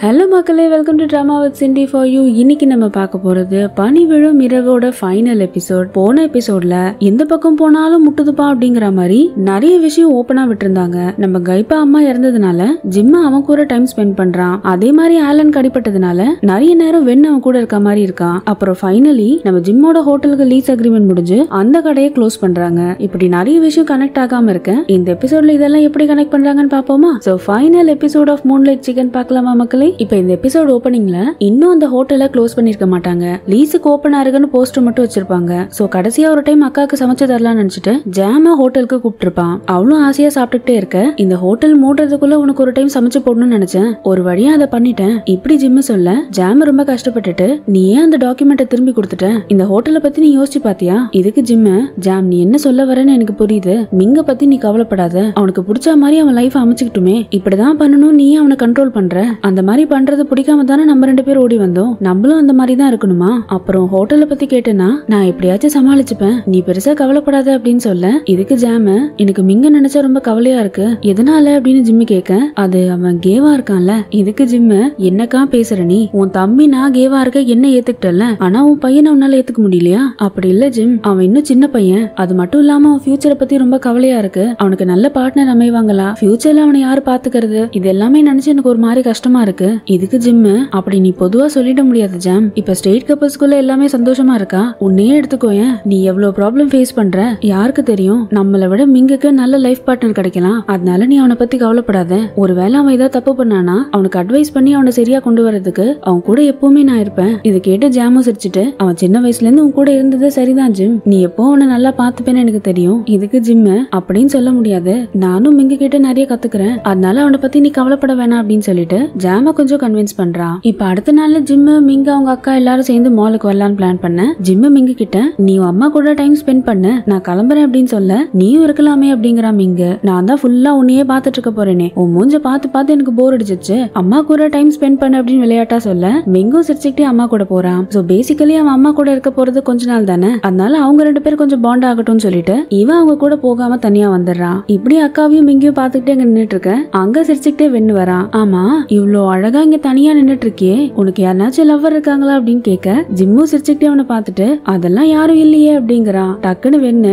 Hello மக்களே. Welcome to drama with Cindy for you இன்னைக்கு நம்ம பார்க்க போறது பனி விழும் இரவோட ஃபைனல் எபிசோட் போன எபிசோட்ல எந்த பக்கம் போனாலும் முட்டுதுப்பா அப்படிங்கிற மாதிரி நிறைய விஷயம் ஓப்பனா விட்டுருந்தாங்க. நம்ம கைப்பா அம்மா இறந்ததுனால ஜிம்மா அவன் கூட டைம் ஸ்பெண்ட் பண்றான். அதே மாதிரி ஆலன் கடிப்பட்டதுனால நிறைய நேரம் வெண் அவன் கூட இருக்க மாதிரி இருக்கான். அப்புறம் ஃபைனலி நம்ம ஜிம்மோட ஹோட்டலுக்கு லீஸ் அக்ரிமெண்ட் முடிஞ்சு அந்த கடையை க்ளோஸ் பண்றாங்க. இப்படி நிறைய விஷயம் கனெக்ட் ஆகாம இருக்கேன். இந்த எபிசோட்ல இதெல்லாம் எப்படி கனெக்ட் பண்றாங்கன்னு பாப்போமா so final episode of Moonlight Chicken பார்க்கலாமா மக்களே? இப்போ இந்த எபிசோட் ஓப்பனிங்ல இன்னும் அந்த ஹோட்டலை க்ளோஸ் பண்ணிருக்க மாட்டாங்க. லீஸுக்கு ஓப்பன் ஆயிருக்குன்னு போஸ்டர் மட்டும் வச்சிருப்பாங்க. சோ கடைசியா ஒரு டைம் அக்காவுக்கு சமைச்சு தரலாம்னு நினைச்சிட்டு ஜாமா ஹோட்டலுக்கு கூப்பிட்டுருப்பான். அவளும் ஆசையா சாப்பிட்டுக்கிட்டே இருக்க. இந்த ஹோட்டல் மூடுறதுக்குள்ள உனக்கு ஒரு டைம் சமைச்சு போடணும்னு நினைச்சேன். ஒரு வழியா அதை பண்ணிட்டேன். இப்படி ஜிம்மு சொல்ல ஜாம ரொம்ப கஷ்டப்பட்டுட்டு நீ ஏன் அந்த டாக்குமெண்ட்டை திரும்பி கொடுத்துட்ட? இந்த ஹோட்டலை பத்தி நீ யோசிச்சு பாத்தியா? இதுக்கு ஜிம்மு ஜாம் நீ என்ன சொல்ல வரேன்னு எனக்கு புரியுது. மிங்க பத்தி நீ கவலைப்படாத. அவனுக்கு பிடிச்ச மாதிரி அவன் லைஃப் அமைச்சுக்கிட்டுமே. இப்படிதான் பண்ணணும் நீ அவனை கண்ட்ரோல் பண்ற. அந்த மாதிரி பண்றது பிடிக்காம தானே நம்ம ரெண்டு பேரும் ஓடி வந்தோம்? நம்மளும் அந்த மாதிரி தான் இருக்கணுமா? அப்புறம் ஹோட்டலை பத்தி கேட்டேன்னா நான் எப்படியாச்சும் சமாளிச்சுப்பேன். நீ பெருசா கவலைப்படாத அப்படின்னு சொல்ல இதுக்கு ஜாம எனக்கு மிங்க நினைச்சா ரொம்ப கவலையா இருக்கு. எதனால அப்படின்னு ஜிம்மு கேட்க அது அவன் கேவா இருக்கான்ல இதுக்கு ஜிம்மு என்னக்கா பேசுற நீ? உன் தம்பி நான் கேவா இருக்க என்ன ஏத்துக்கிட்டல ஆனா உன் பையனை உன்னால ஏத்துக்க முடியலையா? அப்படி இல்ல ஜிம் அவன் இன்னும் சின்ன பையன். அது மட்டும் இல்லாம அவன் ஃபியூச்சரை பத்தி ரொம்ப கவலையா இருக்கு. அவனுக்கு நல்ல பார்ட்னர் அமைவாங்களா? ஃபியூச்சர்ல அவனை யாரு பாத்துக்கிறது? இது எல்லாமே நினைச்சு எனக்கு ஒரு மாதிரி கஷ்டமா இருக்கு. இதுக்கு ஜிம்மு அப்படி நீ பொதுவா சொல்லிட முடியாது ஜாம் இப்ப ஸ்டேட் கப்பல்ஸ்குள்ள எல்லாமே சந்தோஷமா இருக்கா? உன்னையே எடுத்துக்கோயேன் நீ எவ்வளவு ப்ராப்ளம் ஃபேஸ் பண்ற? யாருக்கு தெரியும்? நம்மளை விட மிங்குக்கு நல்ல லைஃப் பார்ட்னர் கிடைக்கலாம். அதனால நீ அவனை பத்தி கவலைப்படாத. ஒருவேளை அவன் ஏதாவது தப்பு பண்ணானா அவனுக்கு அட்வைஸ் பண்ணி அவனை சரியா கொண்டு வரதுக்கு அவன் கூட எப்பவுமே நான் இருப்பேன். இதை கேட்டு ஜாமும் சிரிச்சிட்டு அவன் சின்ன வயசுல இருந்து உன் கூட இருந்தது சரிதான் ஜிம் நீ எப்போ அவனை நல்லா பாத்துப்பேன்னு எனக்கு தெரியும். இதுக்கு ஜிம்மு அப்படின்னு சொல்ல முடியாது. நானும் மிங்க கிட்ட நிறைய கத்துக்கிறேன். அதனால அவனை பத்தி நீ கவலைப்பட வேணாம் அப்படின்னு சொல்லிட்டு ஜாம கொஞ்சம் கன்வின்ஸ் பண்றான் இப்ப அடுத்த நாள்ல ஜிம்மு மிங்க அவங்க அக்கா எல்லாரும் சேர்ந்து மாலுக்கு வரலான்னு பிளான் பண்ண. ஜிம்மு மிங்க கிட்ட நீ அம்மா கூட டைம் ஸ்பெண்ட் பண்ண. நான் கிளம்புறேன் அப்படின்னு சொல்ல நீயும் இருக்கலாமே அப்படிங்கிறா மிங்க. நான் தான் ஃபுல்லா உன்னையே பாத்துட்டு இருக்க போறேனே. உன் மூஞ்ச பார்த்து பார்த்து எனக்கு போர் அடிச்சிச்சு அம்மா கூட டைம் ஸ்பெண்ட் பண்ண அப்படின்னு விளையாட்டா சொல்ல மிங்கும் சிரிச்சுக்கிட்டே அம்மா கூட போறான். சோ பேசிக்கலி அவன் அம்மா கூட இருக்க போறது கொஞ்ச நாள் தானே. அதனால அவங்க ரெண்டு பேரும் கொஞ்சம் பாண்ட் ஆகட்டும்னு சொல்லிட்டு இவன் அவங்க கூட போகாம தனியா வந்துடுறான். இப்படி அக்காவையும் மிங்கையும் பாத்துக்கிட்டே அங்க நின்னுட்டு இருக்க. அங்க சிரிச்சுக்கிட்டே வெண்ணு வரான். ஆமா இவ்ளோ அழகா இங்க தனியா நின்னுட்டு இருக்கியே உனக்கு யாருனாச்சும் லவ்வர் இருக்காங்களா அப்படின்னு கேட்க ஜிம்மும் சிரிச்சுக்கிட்டே அவனை பார்த்துட்டு அதெல்லாம் யாரும் இல்லையே அப்படிங்கிறான் டக்குன்னு வெண்ணு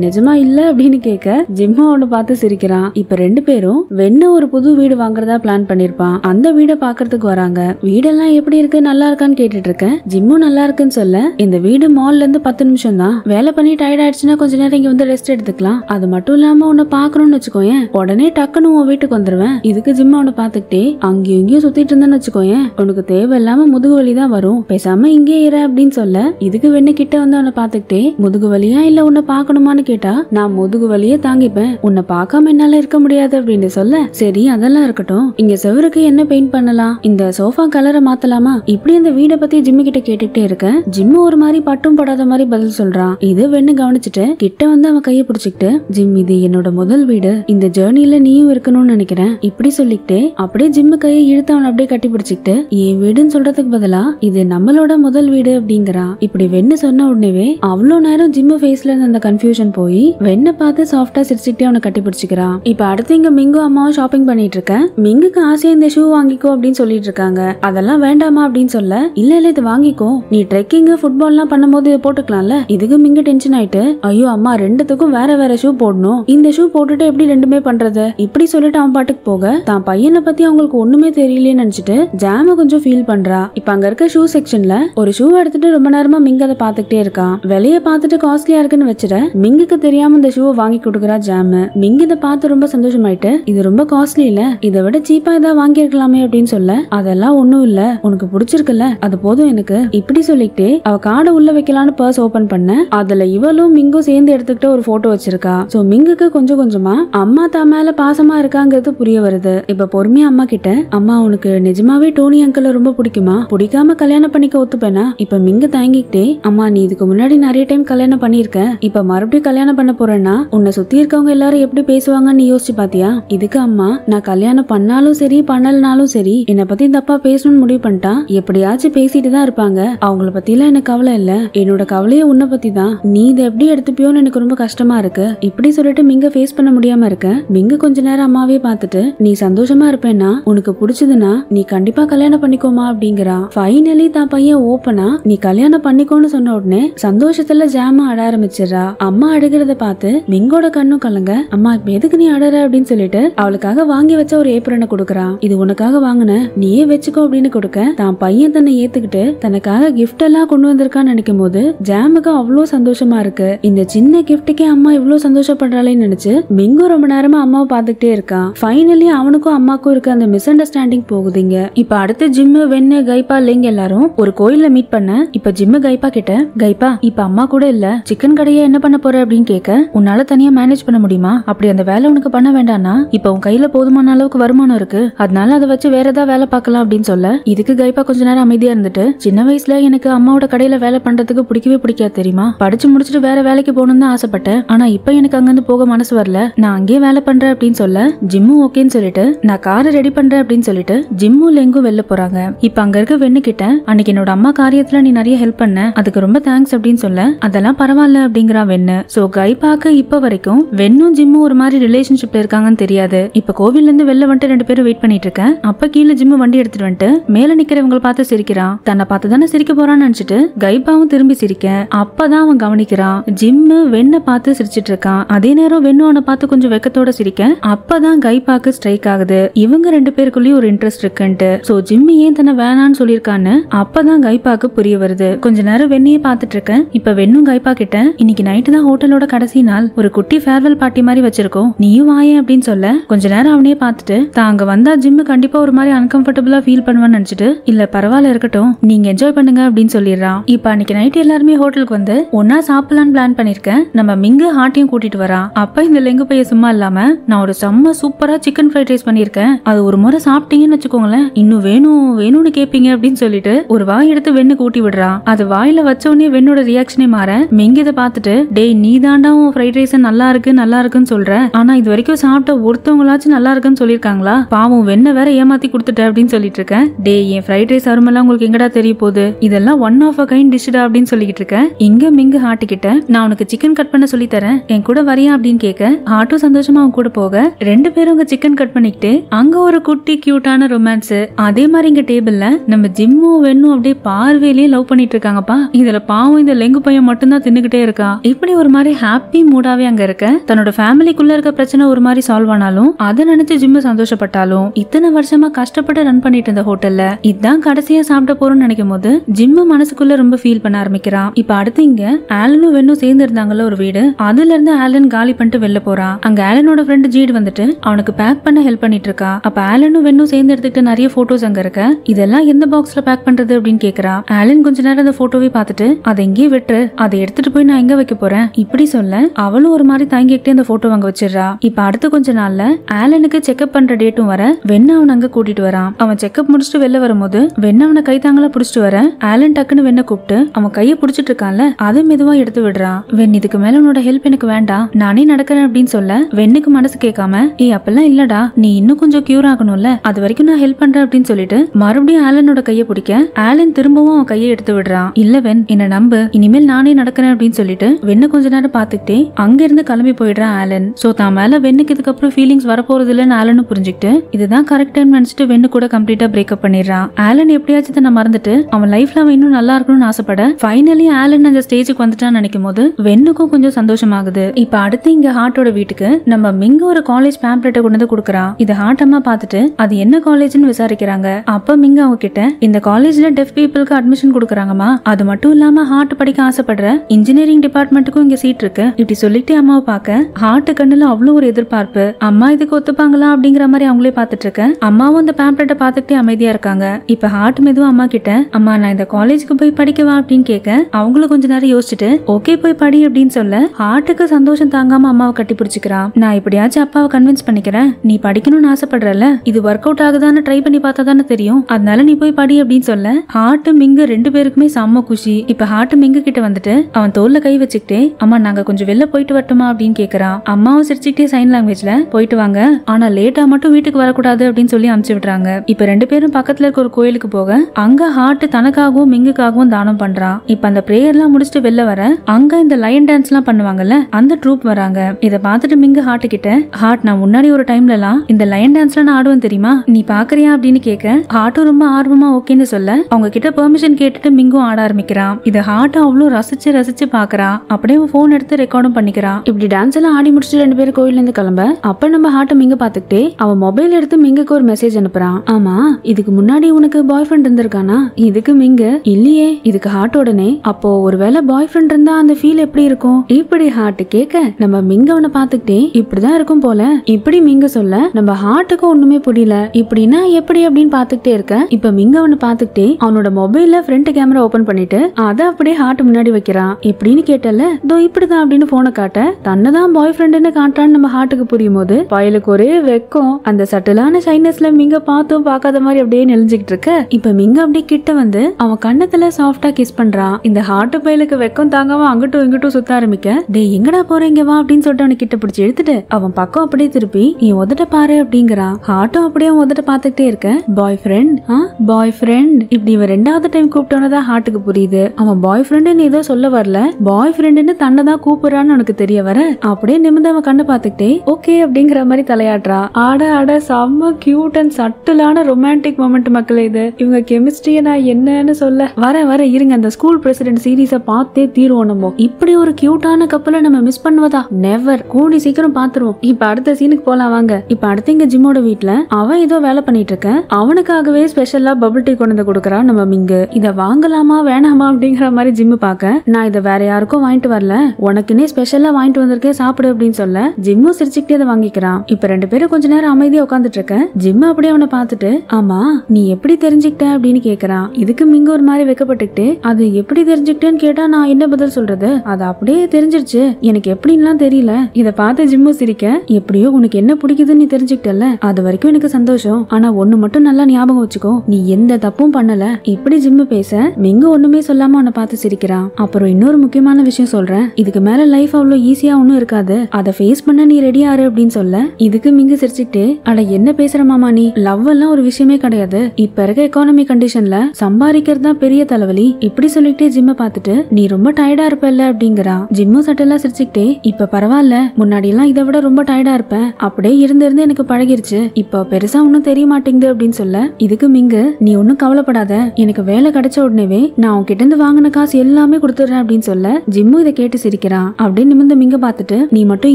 நிஜமா இல்ல அப்படின்னு கேட்க ஜிம்மு அவனை பார்த்து சிரிக்கிறான். இப்ப ரெண்டு பேரும் வெண்ணு ஒரு புது வீடு வாங்குறதா பிளான் பண்ணிருப்பான். அந்த வீடை பாக்குறதுக்கு வராங்க. வீடெல்லாம் எப்படி இருக்கு? நல்லா இருக்கான்னு கேட்டுட்டு இருக்கேன் ஜிம்மும் நல்லா இருக்குன்னு சொல்ல இந்த வீடு மால்ல இருந்து பத்து நிமிஷம் தான். வேலை பண்ணி டயர்ட் ஆயிடுச்சுன்னா கொஞ்ச நேரம் இங்க வந்து ரெஸ்ட் எடுத்துக்கலாம். அது மட்டும் இல்லாம உன்னை பாக்கணும்னு வச்சுக்கோயேன். உடனே டக்குன்னு உன் வீட்டுக்கு வந்துருவேன். இதுக்கு ஜிம்மு அவனை பாத்துக்கிட்டே அங்கேயும் இங்கேயும் சுத்திட்டு இருந்தேன்னு வச்சுக்கோயேன் உனக்கு தேவையில்லாம முதுகு வலி தான் வரும். பேசாம இங்கே இரு அப்படின்னு சொல்ல இதுக்கு வெண்ண கிட்ட வந்து அவனை பாத்துக்கிட்டே முதுகு வலியா இல்ல உன்னை பாக்கணுமான்னு கேட்டா நான் முதுகு வலியே தாங்கிப்பேன். உன்னை பார்க்காம என்னால இருக்க முடியாது அப்படின்னு சொல்ல சரி அதெல்லாம் இருக்கட்டும். இங்க செவருக்கு என்ன பெயிண்ட் பண்ணலாம்? இந்த சோஃபா கலரை மாத்தலாமா? இப்படி அந்த வீடை பத்தி ஜிம்மு கிட்ட கேட்டுக்கிட்டே இருக்க ஜிம்மு ஒரு மாதிரி பட்டும் படாத மாதிரி பதில் சொல்றான். இது வெண்ணு கவனிச்சுட்டு கிட்ட வந்து அவன் கையை பிடிச்சிக்கிட்டு ஜிம் இது என்னோட முதல் வீடு. இந்த ஜேர்னில நீயும் இருக்கணும்னு நினைக்கிறேன். இப்படி சொல்லிக்கிட்டே அப்படியே ஜிம்மு கையை இழுத்து அவனை அப்படியே கட்டி பிடிச்சிக்கிட்டு என் வீடுன்னு சொல்றதுக்கு பதிலா இது நம்மளோட முதல் வீடு அப்படிங்கிறான் இப்படி வெண்ணு சொன்ன உடனேவே அவ்வளோ நேரம் ஜிம்மு ஃபேஸ்ல இருந்த அந்த கன்ஃபியூஷன் போய் வெண்ணை பார்த்து சாஃப்டா சிரிச்சுக்கிட்டே அவனை கட்டி பிடிச்சிக்கிறான் இப்ப அடுத்து இங்க மிங்கு அம்மாவும் ஷாப்பிங் பண்ணிட்டு இருக்க மிங்குக்கு ஆசையா இந்த ஷூ வாங்கிக்கோ அப்படின்னு சொல்லிட்டு இருக்காங்க. அதெல்லாம் வேண்டாமா அப்படின்னு சொல்ல இல்ல இல்ல இது வாங்கிக்கோ. நீ ட்ரெக்கிங் ஃபுட்பால் எல்லாம் பண்ணும்போது போட்டுக்கலாம்ல. இதுக்கு மிங்கு டென்ஷன் ஆயிட்டு ஐயோ அம்மா ரெண்டுத்துக்கும் வேற வேற ஷூ போடணும். இந்த ஷூ போட்டுட்டு எப்படி ரெண்டுமே பண்றது? இப்படி சொல்லிட்டு அவன் பாட்டுக்கு போக தான் பையனை பத்தி அவங்களுக்கு ஒண்ணுமே தெரியல தெரியலையேன்னு நினைச்சிட்டு ஜாம கொஞ்சம் ஃபீல் பண்றா. இப்ப அங்க இருக்க ஷூ செக்ஷன்ல ஒரு ஷூ எடுத்துட்டு ரொம்ப நேரமா மிங்க அதை பாத்துக்கிட்டே இருக்கான் வெளிய பார்த்துட்டு காஸ்ட்லியா இருக்குன்னு வச்சிட மிங்குக்கு தெரியாம இந்த ஷூவை வாங்கி கொடுக்குறா ஜாம. மிங்க இதை பார்த்து ரொம்ப சந்தோஷமாயிட்டு இது ரொம்ப காஸ்ட்லி இல்ல இதை விட சீப்பா ஏதாவது வாங்கியிருக்கலாமே அப்படின்னு சொல்ல அதெல்லாம் ஒண்ணும் இல்ல உனக்கு பிடிச்சிருக்குல்ல அது போதும் எனக்கு. இப்படி சொல்லிக்கிட்டே அவ காடை உள்ள வைக்கலான்னு பர்ஸ் ஓபன் பண்ண அதுல இவளும் மிங்கும் சேர்ந்து எடுத்துக்கிட்ட ஒரு போட்டோ வச்சிருக்கா. சோ மிங்குக்கு கொஞ்சம் கொஞ்சமா அம்மா தான் மேல பாசமா இருக்காங்கிறது புரிய வருது. இப்ப பொறுமையா அம்மா கிட்ட அம்மா உனக்கு நிஜமாவே டோனி அங்கிள் ரொம்ப பிடிக்குமா? பிடிக்காம கல்யாணம் பண்ணிக்க ஒத்துப்பேனா? இப்ப மிங்க தயங்கிக்கிட்டே அம்மா நீ இதுக்கு முன்னாடி நிறைய டைம் கல்யாணம் பண்ணிருக்க இப்ப மறுபடியும் கல்யாணம் பண்ண போறேன்னா உன்னை சுத்தி இருக்கவங்க எல்லாரும் எப்படி பேசுவாங்கன்னு யோசிச்சு பாத்தியா? இதுக்கு அம்மா நான் கல்யாணம் பண்ணாலும் சரி பண்ணலனாலும் சரி என்னை பத்தி தப்பா பேசணும்னு முடிவு பண்ணிட்டா எப்படியாச்சும் பேசிட்டு தான் இருப்பாங்க. அவங்கள பத்தி எல்லாம் எனக்கு கவலை இல்ல. என்னோட கவலையே உன்னை பத்தி தான். நீ இதை எப்படி எடுத்துப்பியோன்னு எனக்கு ரொம்ப கஷ்டமா இருக்கு. இப்படி சொல்லிட்டு மிங்க ஃபேஸ் பண்ண முடியாம இருக்க. மிங்க கொஞ்ச நேரம் அம்மாவே பார்த்துட்டு நீ சந்தோஷமா இருப்பேன்னா உனக்கு பிடிச்சது பிடிச்சிருக்குன்னா நீ கண்டிப்பா கல்யாணம் பண்ணிக்கோமா அப்படிங்கிறான் ஃபைனலி தான் பையன் ஓப்பனா நீ கல்யாணம் பண்ணிக்கோன்னு சொன்ன உடனே சந்தோஷத்துல ஜாம அட ஆரம்பிச்சிடறா. அம்மா அழுகிறத பார்த்து மிங்கோட கண்ணும் கலங்க. அம்மா இப்ப எதுக்கு நீ அடற அப்படின்னு சொல்லிட்டு அவளுக்காக வாங்கி வச்ச ஒரு ஏப்ரனை கொடுக்கறான் இது உனக்காக வாங்கின. நீயே வச்சுக்கோ அப்படின்னு கொடுக்க தான் பையன் தன்னை ஏத்துக்கிட்டு தனக்காக கிஃப்ட் எல்லாம் கொண்டு வந்திருக்கான்னு நினைக்கும் போது ஜாமுக்கு அவ்வளோ சந்தோஷமா இருக்கு. இந்த சின்ன கிஃப்ட்டுக்கே அம்மா இவ்வளோ சந்தோஷப்படுறாளேன்னு நினைச்சு மிங்கும் ரொம்ப நேரமா அம்மாவை பார்த்துக்கிட்டே இருக்கான் ஃபைனலி அவனுக்கும் அம்மாக்கும் இருக்க அந்த மிஸ் அண்டர்ஸ்டாண்டிங் போகுதுங்க. இப்ப அடுத்து ஜிம்மு வெண்ணு கைப்பா லிங் எல்லாரும். ஒரு கோயில்ல மீட் பண்ண இப்ப ஜிம்மு கைப்பா கிட்ட கைப்பா இப்ப அம்மா கூட இல்ல. சிக்கன் கடையை என்ன பண்ண போற அப்படின்னு கேட்க உன்னால தனியா மேனேஜ் பண்ண முடியுமா? அப்படி அந்த வேலை உனக்கு பண்ண வேண்டாம்னா இப்ப உன் கையில போதுமான அளவுக்கு வருமானம் இருக்கு. அதனால அதை வச்சு வேற ஏதாவது வேலை பார்க்கலாம் அப்படின்னு சொல்ல இதுக்கு கைப்பா கொஞ்ச நேரம் அமைதியா இருந்துட்டு சின்ன வயசுல எனக்கு அம்மாவோட கடையில வேலை பண்றதுக்கு பிடிக்கவே பிடிக்காது தெரியுமா? படிச்சு முடிச்சுட்டு வேற வேலைக்கு போகணும்னு தான் ஆசைப்பட்டேன். ஆனா இப்ப எனக்கு அங்கிருந்து போக மனசு வரல. நான் அங்கேயே வேலை பண்றேன் அப்படின்னு சொல்ல ஜிம்மு ஓகேன்னு சொல்லிட்டு நான் காரை ரெடி பண்றேன் அப்படின்னு சொல்லிட்டு ஜிம்மும் லெங்கும் வெளில போறாங்க. இப்ப அங்க இருக்க வெண்ணு கிட்ட அன்னைக்கு என்னோட அம்மா காரியத்துல நீ நிறைய ஹெல்ப் பண்ண. அதுக்கு ரொம்ப தேங்க்ஸ் அப்படின்னு சொல்ல அதெல்லாம் பரவாயில்ல அப்படிங்கிறான் வெண்ணு. சோ கைப்பாக்கு இப்ப வரைக்கும் வெண்ணும் ஜிம்மும் ஒரு மாதிரி ரிலேஷன்ஷிப்ல இருக்காங்கன்னு தெரியாது. இப்ப கோவில்ல இருந்து வெளில வந்துட்டு ரெண்டு பேரும் வெயிட் பண்ணிட்டு இருக்கேன். அப்ப கீழே ஜிம்மு வண்டி எடுத்துட்டு வந்துட்டு மேல நிக்கிறவங்களை பார்த்து சிரிக்கிறான். தன்னை பார்த்து தானே சிரிக்க போறான்னு நினைச்சிட்டு கைப்பாவும் திரும்பி சிரிக்க. அப்பதான் அவன் கவனிக்கிறான். ஜிம்மு வெண்ணை பார்த்து சிரிச்சிட்டு இருக்கான். அதே நேரம் வெண்ணு அவனை பார்த்து கொஞ்சம் வெக்கத்தோட சிரிக்க. அப்பதான் கைப்பாக்கு ஸ்ட்ரைக் ஆகுது. இவங்க ரெண்டு பேருக்குள்ளயும் ஒரு இன்ட்ரெஸ்ட் இருக்குன்ட்டு. சோ ஜிம்மி ஏன் தன்னை வேணான்னு சொல்லியிருக்கான்னு அப்பதான் கைப்பாக்கு புரிய வருது. கொஞ்ச நேரம் வெண்ணியை பார்த்துட்டு இருக்கேன் இப்ப வெண்ணும் கைப்பா கிட்ட இன்னைக்கு நைட்டு தான் ஹோட்டலோட கடைசி நாள். ஒரு குட்டி ஃபேர்வெல் பார்ட்டி மாதிரி வச்சிருக்கோம். நீயும் வாயேன் அப்படின்னு சொல்ல கொஞ்ச நேரம் அவனே பார்த்துட்டு தான் அங்க வந்தா ஜிம்மு கண்டிப்பா ஒரு மாதிரி அன்கம்ஃபர்டபுளா ஃபீல் பண்ணுவான்னு நினைச்சிட்டு இல்ல பரவாயில்ல இருக்கட்டும். நீங்க என்ஜாய் பண்ணுங்க அப்படின்னு சொல்லிடுறான். இப்ப அன்னைக்கு நைட் எல்லாருமே ஹோட்டலுக்கு வந்து ஒன்னா சாப்பிடலான்னு பிளான் பண்ணிருக்கேன் நம்ம மிங்கு ஹாட்டையும் கூட்டிட்டு வரான் அப்ப இந்த லெங்கு பைய சும்மா இல்லாம நான் ஒரு செம்ம சூப்பரா சிக்கன் ஃப்ரைட் ரைஸ் பண்ணிருக்கேன் அது ஒரு முறை சாப்பிட்டீங்கன்னு வச்சுக்கோங்களேன். இன்னும் வேணும் வேணும்னு கேப்பீங்க அப்படின்னு சொல்லிட்டு ஒரு வாய் எடுத்து வெண்ணு கூட்டி விடுறான் அது வாயில வச்ச உடனே வெண்ணோட ரியாக்ஷனே மாற மிங்க இதை பார்த்துட்டு டேய் நீ தாண்டா உன் ஃப்ரைட் ரைஸ் நல்லா இருக்கு நல்லா இருக்குன்னு சொல்ற. ஆனா இது வரைக்கும் சாப்பிட்ட ஒருத்தவங்களாச்சும் நல்லா இருக்குன்னு சொல்லியிருக்காங்களா? பாவம் வெண்ணை வேற ஏமாத்தி கொடுத்துட்ட அப்படின்னு சொல்லிட்டு இருக்கேன். டே என் ஃப்ரைட் ரைஸ் அருமெல்லாம் உங்களுக்கு எங்கடா தெரிய போகுது? இதெல்லாம் ஒன் ஆஃப் அ கைண்ட் டிஷ்டா அப்படின்னு சொல்லிட்டு இருக்கேன். இங்க மிங்கு ஹாட்டு கிட்ட நான் உனக்கு சிக்கன் கட் பண்ண சொல்லி தரேன். என் கூட வரியா அப்படின்னு கேட்க ஹாட்டும் சந்தோஷமா அவன் கூட போக ரெண்டு பேரும் அங்க சிக்கன் கட் பண்ணிக்கிட்டு அங்க ஒரு குட்டி கியூட்டான ரொமான்ஸ் அதே மாதிரி இங்க டேபிள்ல நம்ம ஜிம்மும் வெண்ணும் அப்படியே பார்வையிலேயே லவ் பண்ணிட்டு இருக்காங்கப்பா. இதுல பாவம் இந்த லெங்கு பையன் மட்டும்தான் தின்னுகிட்டே இருக்கா. இப்படி ஒரு மாதிரி ஹாப்பி மூடாவே அங்க இருக்க. தன்னோட ஃபேமிலிக்குள்ள இருக்க பிரச்சனை ஒரு மாதிரி சால்வ் ஆனாலும் அதை நினைச்சு ஜிம்மு சந்தோஷப்பட்டாலும் இத்தனை வருஷமா கஷ்டப்பட்டு ரன் பண்ணிட்டு இருந்த ஹோட்டல்ல இதான் கடைசியா சாப்பிட போறோம்னு நினைக்கும் போது ஜிம்மு மனசுக்குள்ள ரொம்ப ஃபீல் பண்ண ஆரம்பிக்கிறான். இப்ப அடுத்து இங்க ஆலனும் வெண்ணும் சேர்ந்து இருந்தாங்கல்ல ஒரு வீடு அதுல இருந்து ஆலன் காலி பண்ணிட்டு வெளில போறான் அங்க ஆலனோட ஃப்ரெண்ட் ஜீடு வந்துட்டு அவனுக்கு பேக் பண்ண ஹெல்ப் பண்ணிட்டு இருக்கா. அப்ப ஆலனும் வெண்ணும் சேர்ந்து எடுத்துக்கிட்டு நிறைய போட்டோஸ் அங்க இருக்க. இதெல்லாம் எந்த பாக்ஸ்ல பேக் பண்றது அப்படின்னு கேக்குறா. ஆலன் கொஞ்ச நேரம் அந்த போட்டோவை பார்த்துட்டு அதை எங்கேயே விட்டுரு. அதை எடுத்துட்டு போய் நான் எங்க வைக்க போறேன்? இப்படி சொல்ல அவளும் ஒரு மாதிரி தயங்கிக்கிட்டே அந்த போட்டோ அங்க வச்சிடறா. இப்ப அடுத்த கொஞ்ச நாள்ல ஆலனுக்கு செக்அப் பண்ற டேட்டும் வர வெண்ண அவன் அங்க கூட்டிட்டு வரான். அவன் செக்அப் முடிச்சுட்டு வெளில வரும்போது வெண்ண அவனை கை தாங்களா புடிச்சிட்டு வர ஆலன் டக்குன்னு வெண்ண கூப்பிட்டு அவன் கைய புடிச்சிட்டு இருக்கான்ல அதை மெதுவா எடுத்து விடுறான் வெண் இதுக்கு மேல உன்னோட ஹெல்ப் எனக்கு வேண்டாம். நானே நடக்கிறேன் அப்படின்னு சொல்ல வெண்ணுக்கு மனசு கேட்காம ஏய் அப்பெல்லாம் இல்லடா. நீ இன்னும் கொஞ்சம் கியூர் ஆகணும்ல. அது வரைக்கும் நான் ஹெல்ப் பண்றேன் அப்படின்னு சொல்லிட்டு மறுபடியும் ஆலனோட கைய பிடிக்க ஆலன் திரும்பவும் அவன் கையை எடுத்து விடுறான். இல்ல வென் என்ன நம்பு. இனிமேல் நானே நடக்கிறேன் அப்படின்னு சொல்லிட்டு வெண்ண கொஞ்ச நேரம் பாத்துக்கிட்டே அங்க இருந்து கிளம்பி போயிடுறான் ஆலன். சோ தான் மேல வெண்ணுக்கு இதுக்கப்புறம் ஃபீலிங்ஸ் வரப்போறது இல்லைன்னு ஆலனும் புரிஞ்சுக்கிட்டு இதுதான் கரெக்ட் டைம் நினைச்சிட்டு வெண்ணு கூட கம்ப்ளீட்டா பிரேக்கப் பண்ணிடுறான். ஆலன் எப்படியாச்சும் தன்னை மறந்துட்டு அவன் லைஃப்ல அவன் இன்னும் நல்லா இருக்கணும்னு ஆசைப்பட ஃபைனலி ஆலன் அந்த ஸ்டேஜுக்கு வந்துட்டான்னு நினைக்கும் போது வெண்ணுக்கும் கொஞ்சம் சந்தோஷமாகுது. இப்ப அடுத்து இங்க ஹார்ட்டோட வீட்டுக்கு நம்ம மிங்க ஒரு காலேஜ் பேம்ப்ளெட்டை கொண்டு வந்து கொடுக்குறான். இது ஹார்ட் அம்மா பார்த்துட்டு அது என்ன காலேஜ்னு விசாரிக்கிறாங்க. அப்ப மிங்க அவங்க கிட்ட இந்த காலேஜ்ல டெஃப் பீப்புளுக்கு அட்மிஷன் கொடுக்குறாங்கம்மா. அது மட்டும் இல்லாம ஹார்ட் படிக்க ஆசைப்படுற இன்ஜினியரிங் டிபார்ட்மெண்ட்டுக்கும் இங்க சீட் இருக்கு. இப்படி சொல்லிட்டு அம்மாவை பார்க்க ஹார்ட் கண்ணுல அவ்வளவு ஒரு எதிர்பார்ப்பு. அம்மா இதுக்கு ஒத்துப்பாங்களா அப்படிங்கிற மாதிரி அவங்களே பார்த்துட்டு இருக்கேன் அம்மாவும் அந்த பேம்ப்ளெட்டை பார்த்துக்கிட்டே அமைதியா இருக்காங்க. இப்ப ஹார்ட் மெதுவும் அம்மா கிட்ட அம்மா நான் இந்த காலேஜுக்கு போய் படிக்கவா? அப்படின்னு கேட்க அவங்களும் கொஞ்ச நேரம் யோசிச்சுட்டு ஓகே போய் படி அப்படின்னு சொல்ல ஹார்ட்டுக்கு சந்தோஷம் தாங்காம அம்மாவை கட்டி பிடிச்சிக்கிறான் நான் இப்படியாச்சும் அப்பாவை கன்வின்ஸ் பண்ணிக்கிறேன். நீ படிக்கணும்னு ஆசைப்படுறல இது ஒர்க் அவுட் ஆக தானே ட்ரை பண்ணி பார்த்தா தானே தெரியும். அதனால நீ போய் படி அப்படின்னு சொல்ல. ஹார்ட் மிங்கு ரெண்டு பேருக்குமே செம்ம குஷி. இப்ப ஹார்ட் மிங்கு கிட்ட வந்துட்டு அவன் தோல்ல கை வச்சுக்கிட்டே அம்மா நாங்க கொஞ்சம் வெளில போயிட்டு வரட்டுமா? அப்படின்னு கேக்குறான் அம்மாவும் சிரிச்சுக்கிட்டே சைன் லாங்குவேஜ்ல போயிட்டு வாங்க. ஆனா லேட்டா மட்டும் வீட்டுக்கு வரக்கூடாது அப்படின்னு சொல்லி அனுப்பிச்சு விடுறாங்க. இப்ப ரெண்டு பேரும் பக்கத்துல இருக்க ஒரு கோயிலுக்கு போக அங்க ஹார்ட் தனக்காகவும் மிங்குக்காகவும் தானம் பண்றான் இப்ப அந்த பிரேயர் எல்லாம் முடிச்சுட்டு வெளில வர அங்க இந்த லயன் டான்ஸ் எல்லாம் பண்ணுவாங்கல்ல அந்த ட்ரூப் வராங்க. இத பார்த்துட்டு மிங்கு ஹார்ட் கிட்ட ஹார்ட் நான் முன்னாடி ஒரு டைம்ல எல்லாம் இந்த லயன் டான்ஸ்ல நான் ஆடுவேன் தெரியுமா? நீ பாக்குறியா அப்படின்னு கேட்க ஹார்ட்டும் ரொம்ப ஆர்வமா ஓகேன்னு சொல்ல அவங்க கிட்ட பெர்மிஷன் கேட்டுட்டு மிங்கும் ஆட ஆரம்பிக்கிறான் இது ஹார்ட் அவ்வளவு ரசிச்சு ரசிச்சு பாக்குறா. அப்படியே போன் எடுத்து ரெக்கார்டும் பண்ணிக்கிறான் இப்படி டான்ஸ் எல்லாம் ஆடி முடிச்சுட்டு ரெண்டு பேரும் கோயில்ல இருந்து கிளம்ப அப்ப நம்ம ஹார்ட்டை மிங்க பாத்துக்கிட்டே அவன் மொபைல் எடுத்து மிங்குக்கு ஒரு மெசேஜ் அனுப்புறான் ஆமா இதுக்கு முன்னாடி உனக்கு பாய் ஃப்ரெண்ட் இருந்திருக்கானா? இதுக்கு மிங்க. இல்லையே இதுக்கு ஹார்ட் உடனே. அப்போ ஒருவேளை பாய் ஃப்ரெண்ட் இருந்தா அந்த ஃபீல் எப்படி இருக்கும்? இப்படி ஹார்ட் கேட்க நம்ம மிங்க அவனை பாத்துக்கிட்டே இப்படிதான் இருக்கும் போல. இப்படி மிங்க சொல்ல நம்ம ஹார்ட்டுக்கு ஒண்ணுமே புரியல. இப்படி அப்படின்னா எப்படி அப்படின்னு பாத்துக்கிட்டே இருக்கேன். இப்ப மிங்க அவனை பாத்துக்கிட்டே அவனோட மொபைல்ல ஃப்ரண்ட் கேமரா ஓபன் பண்ணிட்டு அதை அப்படியே ஹார்ட் முன்னாடி வைக்கிறான் எப்படின்னு கேட்டல தோ இப்படிதான் அப்படின்னு போனை காட்ட தன்னதான் பாய் ஃப்ரெண்டுன்னு காட்டுறான்னு நம்ம ஹார்ட்டுக்கு புரியும் போது பயலுக்கு ஒரே வெக்கம். அந்த சட்டிலான ஷைனஸ்ல மிங்க பார்த்தும் பார்க்காத மாதிரி அப்படியே நெளிஞ்சுக்கிட்டு இருக்க. இப்ப மிங்க அப்படியே கிட்ட வந்து அவன் கண்ணத்துல சாஃப்டா கிஸ் பண்றான் இந்த ஹார்ட் பயலுக்கு வெக்கம் தாங்காம அங்கிட்டும் இங்கிட்டும் சுத்த ஆரம்பிக்க டே எங்கடா போறீங்க வா அப்படின்னு சொல்லிட்டு அவனை கிட்ட பிடிச்சி எடுத்துட்டு அவன் பக்கம் அப்படியே திருப்பி நீ உதட்ட பாரு அப்படிங்கிறான் ஹார்ட்டும் அப்படியே உதட்ட பார்த்துட்டே இருக்க பாய் ஃப்ரெண்ட் ஆ? பாய் ஃப்ரெண்ட் இப்படி இவன் ரெண்டாவது டைம் கூப்பிட்டோன்னு ஹார்ட்டுக்கு புரியுது. அவன் பாய் ஃப்ரெண்டுன்னு ஏதோ சொல்ல வரல. பாய் ஃப்ரெண்டுன்னு தன்னை தான் கூப்பிடுறான்னு உனக்கு தெரிய வர? அப்படியே நிமிந்து அவன் கண்ணை பார்த்துக்கிட்டே ஓகே அப்படிங்கிற மாதிரி தலையாடுறா ஆட ஆட செம்ம கியூட் அண்ட் சட்டிலான ரொமான்டிக் மொமெண்ட் மக்களே இது. இவங்க கெமிஸ்ட்ரியை நான் என்னன்னு சொல்ல. வர வர இருங்க. அந்த ஸ்கூல் பிரசிடென்ட் சீரீஸை பார்த்தே தீருவோம் நம்ம. இப்படி ஒரு கியூட்டான கப்பலை நம்ம மிஸ் பண்ணுவதா? நெவர் கூடி சீக்கிரம் பாத்துருவோம் இப்ப அடுத்த சீனுக்கு போலாம் வாங்க. இப்ப அடுத்து இங்க ஜிம்மோட வீட்டுல அவன் ஏதோ வேலை பண்ணிட்டு இருக்கேன் அவனுக்காகவே ஸ்பெஷலா பபிள் டீ கொண்டு வந்து கொடுக்கறான் நம்ம மிங்கு. இத வாங்கலாமா வேணாமா அப்படிங்கிற மாதிரி ஜிம்மு பார்க்க நான் இதை வேற யாருக்கும் வாங்கிட்டு வரல. உனக்குன்னே ஸ்பெஷலா வாங்கிட்டு வந்திருக்கேன் சாப்பிடு அப்படின்னு சொல்ல ஜிம்மு சிரிச்சுக்கிட்டே அதை வாங்கிக்கிறான். இப்ப ரெண்டு பேரும் கொஞ்ச நேரம் அமைதியா உட்காந்துட்டு இருக்கேன் ஜிம்மு அப்படியே அவனை பார்த்துட்டு ஆமா நீ எப்படி தெரிஞ்சுக்கிட்ட? அப்படின்னு கேக்குறான். இதுக்கு மிங்க ஒரு மாதிரி வைக்கப்பட்டுக்கிட்டு அது எப்படி தெரிஞ்சுக்கிட்டேன்னு கேட்டா நான் என்ன பதில் சொல்றது? அது அப்படியே தெரிஞ்சிருச்சு. எனக்கு எப்படின்லாம் தெரியல. இத பார்த்து ஜிம்மு சிரிக்க எப்படியோ உனக்கு என்ன பிடிக்குதுன்னு நீ தெரிஞ்சுக்கிட்டல அது வரைக்கும் எனக்கு சந்தோஷம். ஆனா ஒண்ணு மட்டும் நல்லா ஞாபகம் வச்சுக்கோ. நீ எந்த தப்பும் பண்ணல. இப்படி ஜிம்மு பேச மிங்க ஒண்ணுமே சொல்லாம அவனை பார்த்து சிரிக்கிறான். அப்புறம் இன்னொரு முக்கியமான விஷயம் சொல்றேன். இதுக்கு மேல லைஃப் அவ்வளவு ஈஸியா ஒன்னும் இருக்காது. அதை ஃபேஸ் பண்ண நீ ரெடி ஆறு அப்படின்னு சொல்ல. இதுக்கு மிங்க சிரிச்சுக்கிட்டு அட என்ன பேசுற மாமா நீ? லவ் எல்லாம் ஒரு விஷயமே கிடையாது. இப்ப இருக்க எக்கானமி கண்டிஷன்ல சம்பாதிக்கிறது தான் பெரிய தலைவலி. இப்படி சொல்லிட்டே ஜிம்ம பார்த்துட்டு நீ ரொம்ப டயர்டா இருப்பல்ல அப்படிங்கிறா. ஜிம்மும் சட்டெல்லாம் சிரிச்சுக்கிட்டே இப்ப பரவாயில்ல. முன்னாடி எல்லாம் இதை விட ரொம்ப டயர்டா இருப்பேன். அப்படியே இருந்து இருந்து எனக்கு பழகிருச்சு. இப்ப பெருசா ஒன்னும் தெரிய மாட்டேங்குது அப்படின்னு சொல்ல இதுக்கு மிங்கு நீ ஒன்னும் கவலைப்படாத. எனக்கு வேலை கிடைச்ச உடனேவே நான் உன்கிட்ட இருந்து வாங்கின காசு எல்லாமே கொடுத்துடுறேன் அப்படின்னு சொல்ல ஜிம்மு இதை கேட்டு சிரிக்கிறான் அப்படின்னு நிமிந்து மிங்க பார்த்துட்டு நீ மட்டும்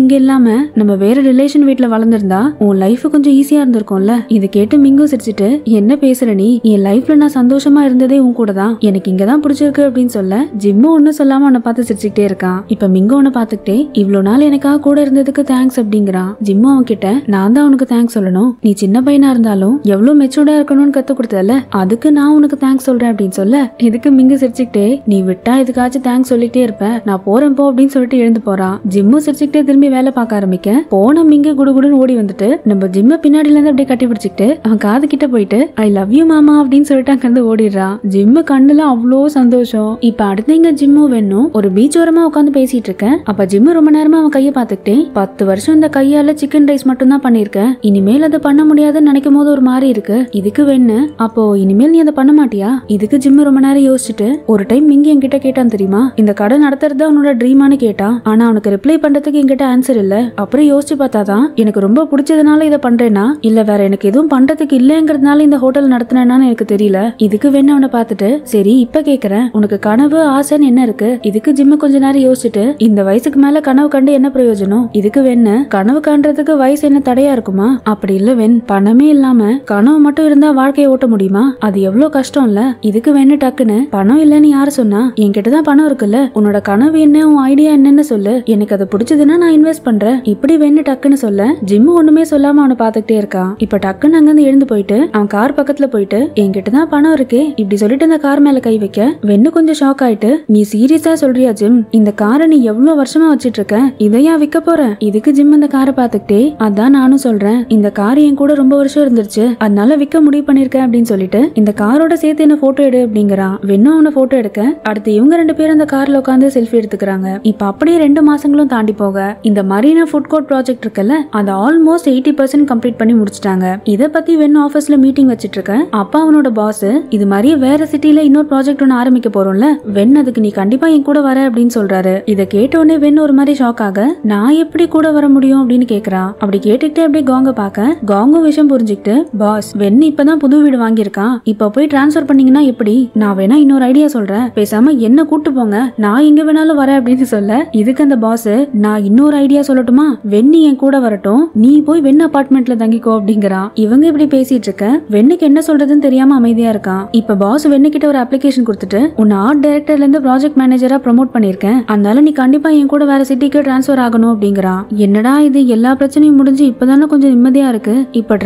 இங்க இல்லாம நம்ம வேற ரிலேஷன் வீட்ல வளர்ந்திருந்தா உன் லைஃப் கொஞ்சம் ஈஸியா இருந்திருக்கும்ல. இதை கேட்டு மிங்கும் சிரிச்சிட்டு என்ன பேசுற நீ? என் லைஃப்ல நான் சந்தோஷமா இருந்ததே உன் கூட தான். எனக்கு இங்க தான் பிடிச்சிருக்கு அப்படின்னு சொல்ல ஜிம்மு ஒன்னும் சொல்லாம உன்னை பார்த்து சிரிச்சுக்கிட்டே இருக்கான் இப்ப மிங்க உன்னை பார்த்துக்கிட்டே இவ்வளவு நாள் எனக்காக கூட இருந்ததுக்கு தேங்க்ஸ் அப்படிங்கிறான் ஜிம்மு அவன் கிட்ட நான் தான் உனக்கு தேங்க்ஸ் சொல்லணும். நீ சின்ன பையனா இருந்தாலும் எவ்வளவு மெச்சூர்டா இருக்கணும்னு கத்து கொடுத்தல அதுக்கு நான் உனக்கு தேங்க்ஸ் சொல்றேன் அப்படின்னு சொல்ல? இதுக்கு மிங்க சிரிச்சுக்கிட்டே நீ விட்டா இதுக்காச்சும் தேங்க்ஸ் சொல்லிட்டே இருப்ப. நான் போறேன் போ அப்படின்னு சொல்லிட்டு எழுந்து போறான் ஜிம்மு சிரிச்சுக்கிட்டே திரும்பி வேலை பார்க்க ஆரம்பிக்க. போன மிங்க குடுகுடுன்னு ஓடி வந்துட்டு நம்ம ஜிம்ம பின்னாடில இருந்து அப்படியே கட்டி பிடிச்சிக்கிட்டு அவன் காது கிட்ட போயிட்டு ஐ லவ் யூ மாமா அப்படின்னு சொல்லிட்டு அங்கிருந்து ஓடிடுறான் ஜிம்மு கண்ணுல அவ்வளோ சந்தோஷம். இப்ப அடுத்து இங்க ஜிம்மு வேணும்? ஒரு பீச் ஓரமா உட்காந்து பேசிட்டு இருக்கேன். அப்ப ஜிம்மு ரொம்ப நேரமா அவன் கையை பார்த்துக்கிட்டே பத்து வருஷம் இந்த கையால சிக்கன் ரைஸ் மட்டும் தான் பண்ணிருக்கேன் இனிமேல் அதை பண்ண முடியாதுன்னு நினைக்கும் போது ஒரு மாதிரி இருக்கு. இதுக்கு வேணு. அப்போ இனிமேல் நீ அதை பண்ண மாட்டியா? இதுக்கு ஜிம்மு ரொம்ப நேரம் யோசிச்சுட்டு ஒரு டைம் மிங்கி என்கிட்ட கேட்டான் தெரியுமா? இந்த கடை நடத்துறது அவனோட ட்ரீமான்னு கேட்டான். ஆனா அவனுக்கு ரிப்ளை பண்றதுக்கு என்கிட்ட ஆன்சர் இல்ல. அப்புறம் யோசிச்சு பார்த்தாதான் எனக்கு ரொம்ப பிடிச்சதுனால இதை பண்றேனா? இல்ல வேற எனக்கு எதுவும் பண்றதுக்கு இல்லைங்கிறதுனால இந்த ஹோட்டல் நடத்தினேன்னு எனக்கு தெரியல. இதுக்கு வேணு அவனை பார்த்துட்டு சரி இப்ப கேக்குறேன். உனக்கு கனவு ஆசைன்னு என்ன இருக்கு? இதுக்கு ஜிம்மு கொஞ்ச நேரம் யோசிச்சுட்டு இந்த வயசுக்கு மேல கனவு கண்டு என்ன பிரயோஜனம்? இதுக்கு வேணு. கனவு காண்றதுக்கு வயசு என்ன தடையா இருக்குமா? அப்படி இல்ல வெண். பணமே இல்லாம கனவு மட்டும் இருந்தா வாழ்க்கையை ஓட்ட முடியுமா? அது எவ்வளவு கஷ்டம் இல்ல இதுக்கு வேணும் டக்குன்னு. பணம் இல்லைன்னு யாரு சொன்னா? என்கிட்ட தான் பணம் இருக்குல்ல. உன்னோட கனவு என்ன? உன் ஐடியா என்னன்னு சொல்லு. எனக்கு அது பிடிச்சதுன்னா நான் இன்வெஸ்ட் பண்றேன். இப்படி வேணும் டக்குன்னு சொல்ல ஜிம்மு ஒண்ணுமே சொல்லாம அவனை பாத்துக்கிட்டே இருக்கான். இப்ப டக்குன்னு அங்கிருந்து எழுந்து போயிட்டு அவன் கார் பக்கத்துல போயிட்டு என்கிட்ட தான் பணம் இருக்கே. இப்படி சொல்லிட்டு அந்த கார் மேல கை வைக்க. வெண்ணு கொஞ்சம் ஷாக் ஆயிட்டு நீ சீரியஸா சொல்றியா ஜிம்? இந்த காரை நீ எவ்வளவு வருஷமா வச்சிட்டு இருக்க? இதையா விற்க போற? இதுக்கு ஜிம் அந்த காரை பாத்துக்கிட்டே? அதான் நானும் சொல்றேன். இந்த கார் என் கூட ரொம்ப வருஷம் இருந்துருச்சு அதனால விற்க முடிவு பண்ணிருக்கேன் அப்படின்னு சொல்லிட்டு இந்த காரோட சேர்த்து என்ன போட்டோ எடு அப்படிங்கிறான் வெண்ணும் அவனை போட்டோ எடுக்க. அடுத்து இவங்க ரெண்டு பேரும் அந்த கார்ல உட்காந்து செல்ஃபி எடுத்துக்கிறாங்க. இப்ப அப்படியே ரெண்டு மாசங்களும் தாண்டி போக. இந்த மரீனா ஃபுட் கோர்ட் ப்ராஜெக்ட் இருக்குல்ல அதை ஆல்மோஸ்ட் எயிட்டி பர்சன்ட் கம்ப்ளீட் பண்ணி முடிச்சிட்டாங்க. இத பத்தி வெண் ஆபீஸ்ல மீட்டிங் வச்சிட்டு இருக்க அப்பா அவனோட பாஸ் இது மாதிரி வேற சிட்டில இன்னொரு ப்ராஜெக்ட் ஒன்னு ஆரம்பிக்க போறோம்ல. வெண் அதுக்கு நீ கண்டிப்பா என் கூட வர அப்படின்னு சொல்றாரு. இத கேட்ட உடனே வெண் ஒரு மாதிரி ஷாக் ஆக நான் எப்படி கூட வர முடியும்? அப்படின்னு கேக்குறான் அப்படி கேட்டுக்கிட்டே அப்படியே காங்க பார்க்க. காங்கும் விஷயம் புரிஞ்சுக்கிட்டு சொல்லிட்டு பாஸ் வெண்ணி இப்பதான் புது வீடு வாங்கியிருக்கான். இப்ப போய் டிரான்ஸ்ஃபர் பண்ணீங்கன்னா எப்படி? நான் வேணா இன்னொரு ஐடியா சொல்றேன். பேசாம என்ன கூட்டு போங்க. நான் எங்க வேணாலும் வரேன் அப்படின்னு சொல்ல இதுக்கு அந்த பாஸ் நான் இன்னொரு ஐடியா சொல்லட்டுமா? வெண்ணி என் கூட வரட்டும். நீ போய் வெண்ண அபார்ட்மெண்ட்ல தங்கிக்கோ அப்படிங்கிறான் இவங்க இப்படி பேசிட்டு இருக்க வெண்ணுக்கு என்ன சொல்றதுன்னு தெரியாம அமைதியா இருக்கான் இப்ப பாஸ் வெண்ணு ஒரு அப்ளிகேஷன் கொடுத்துட்டு உன்னை ஆர்ட் டைரக்டர்ல இருந்து ப்ராஜெக்ட் மேனேஜரா ப்ரமோட் பண்ணிருக்கேன் அதனால நீ கண்டிப்பா என் கூட வேற சிட்டிக்கு டிரான்ஸ்ஃபர் ஆகணும் அப்படிங்கிறான் என்னடா இது? எல்லா பிரச்சனையும் முடிஞ்சு இப்பதானே கொஞ்சம் நிம்மதியா இருக்கு. இப்ப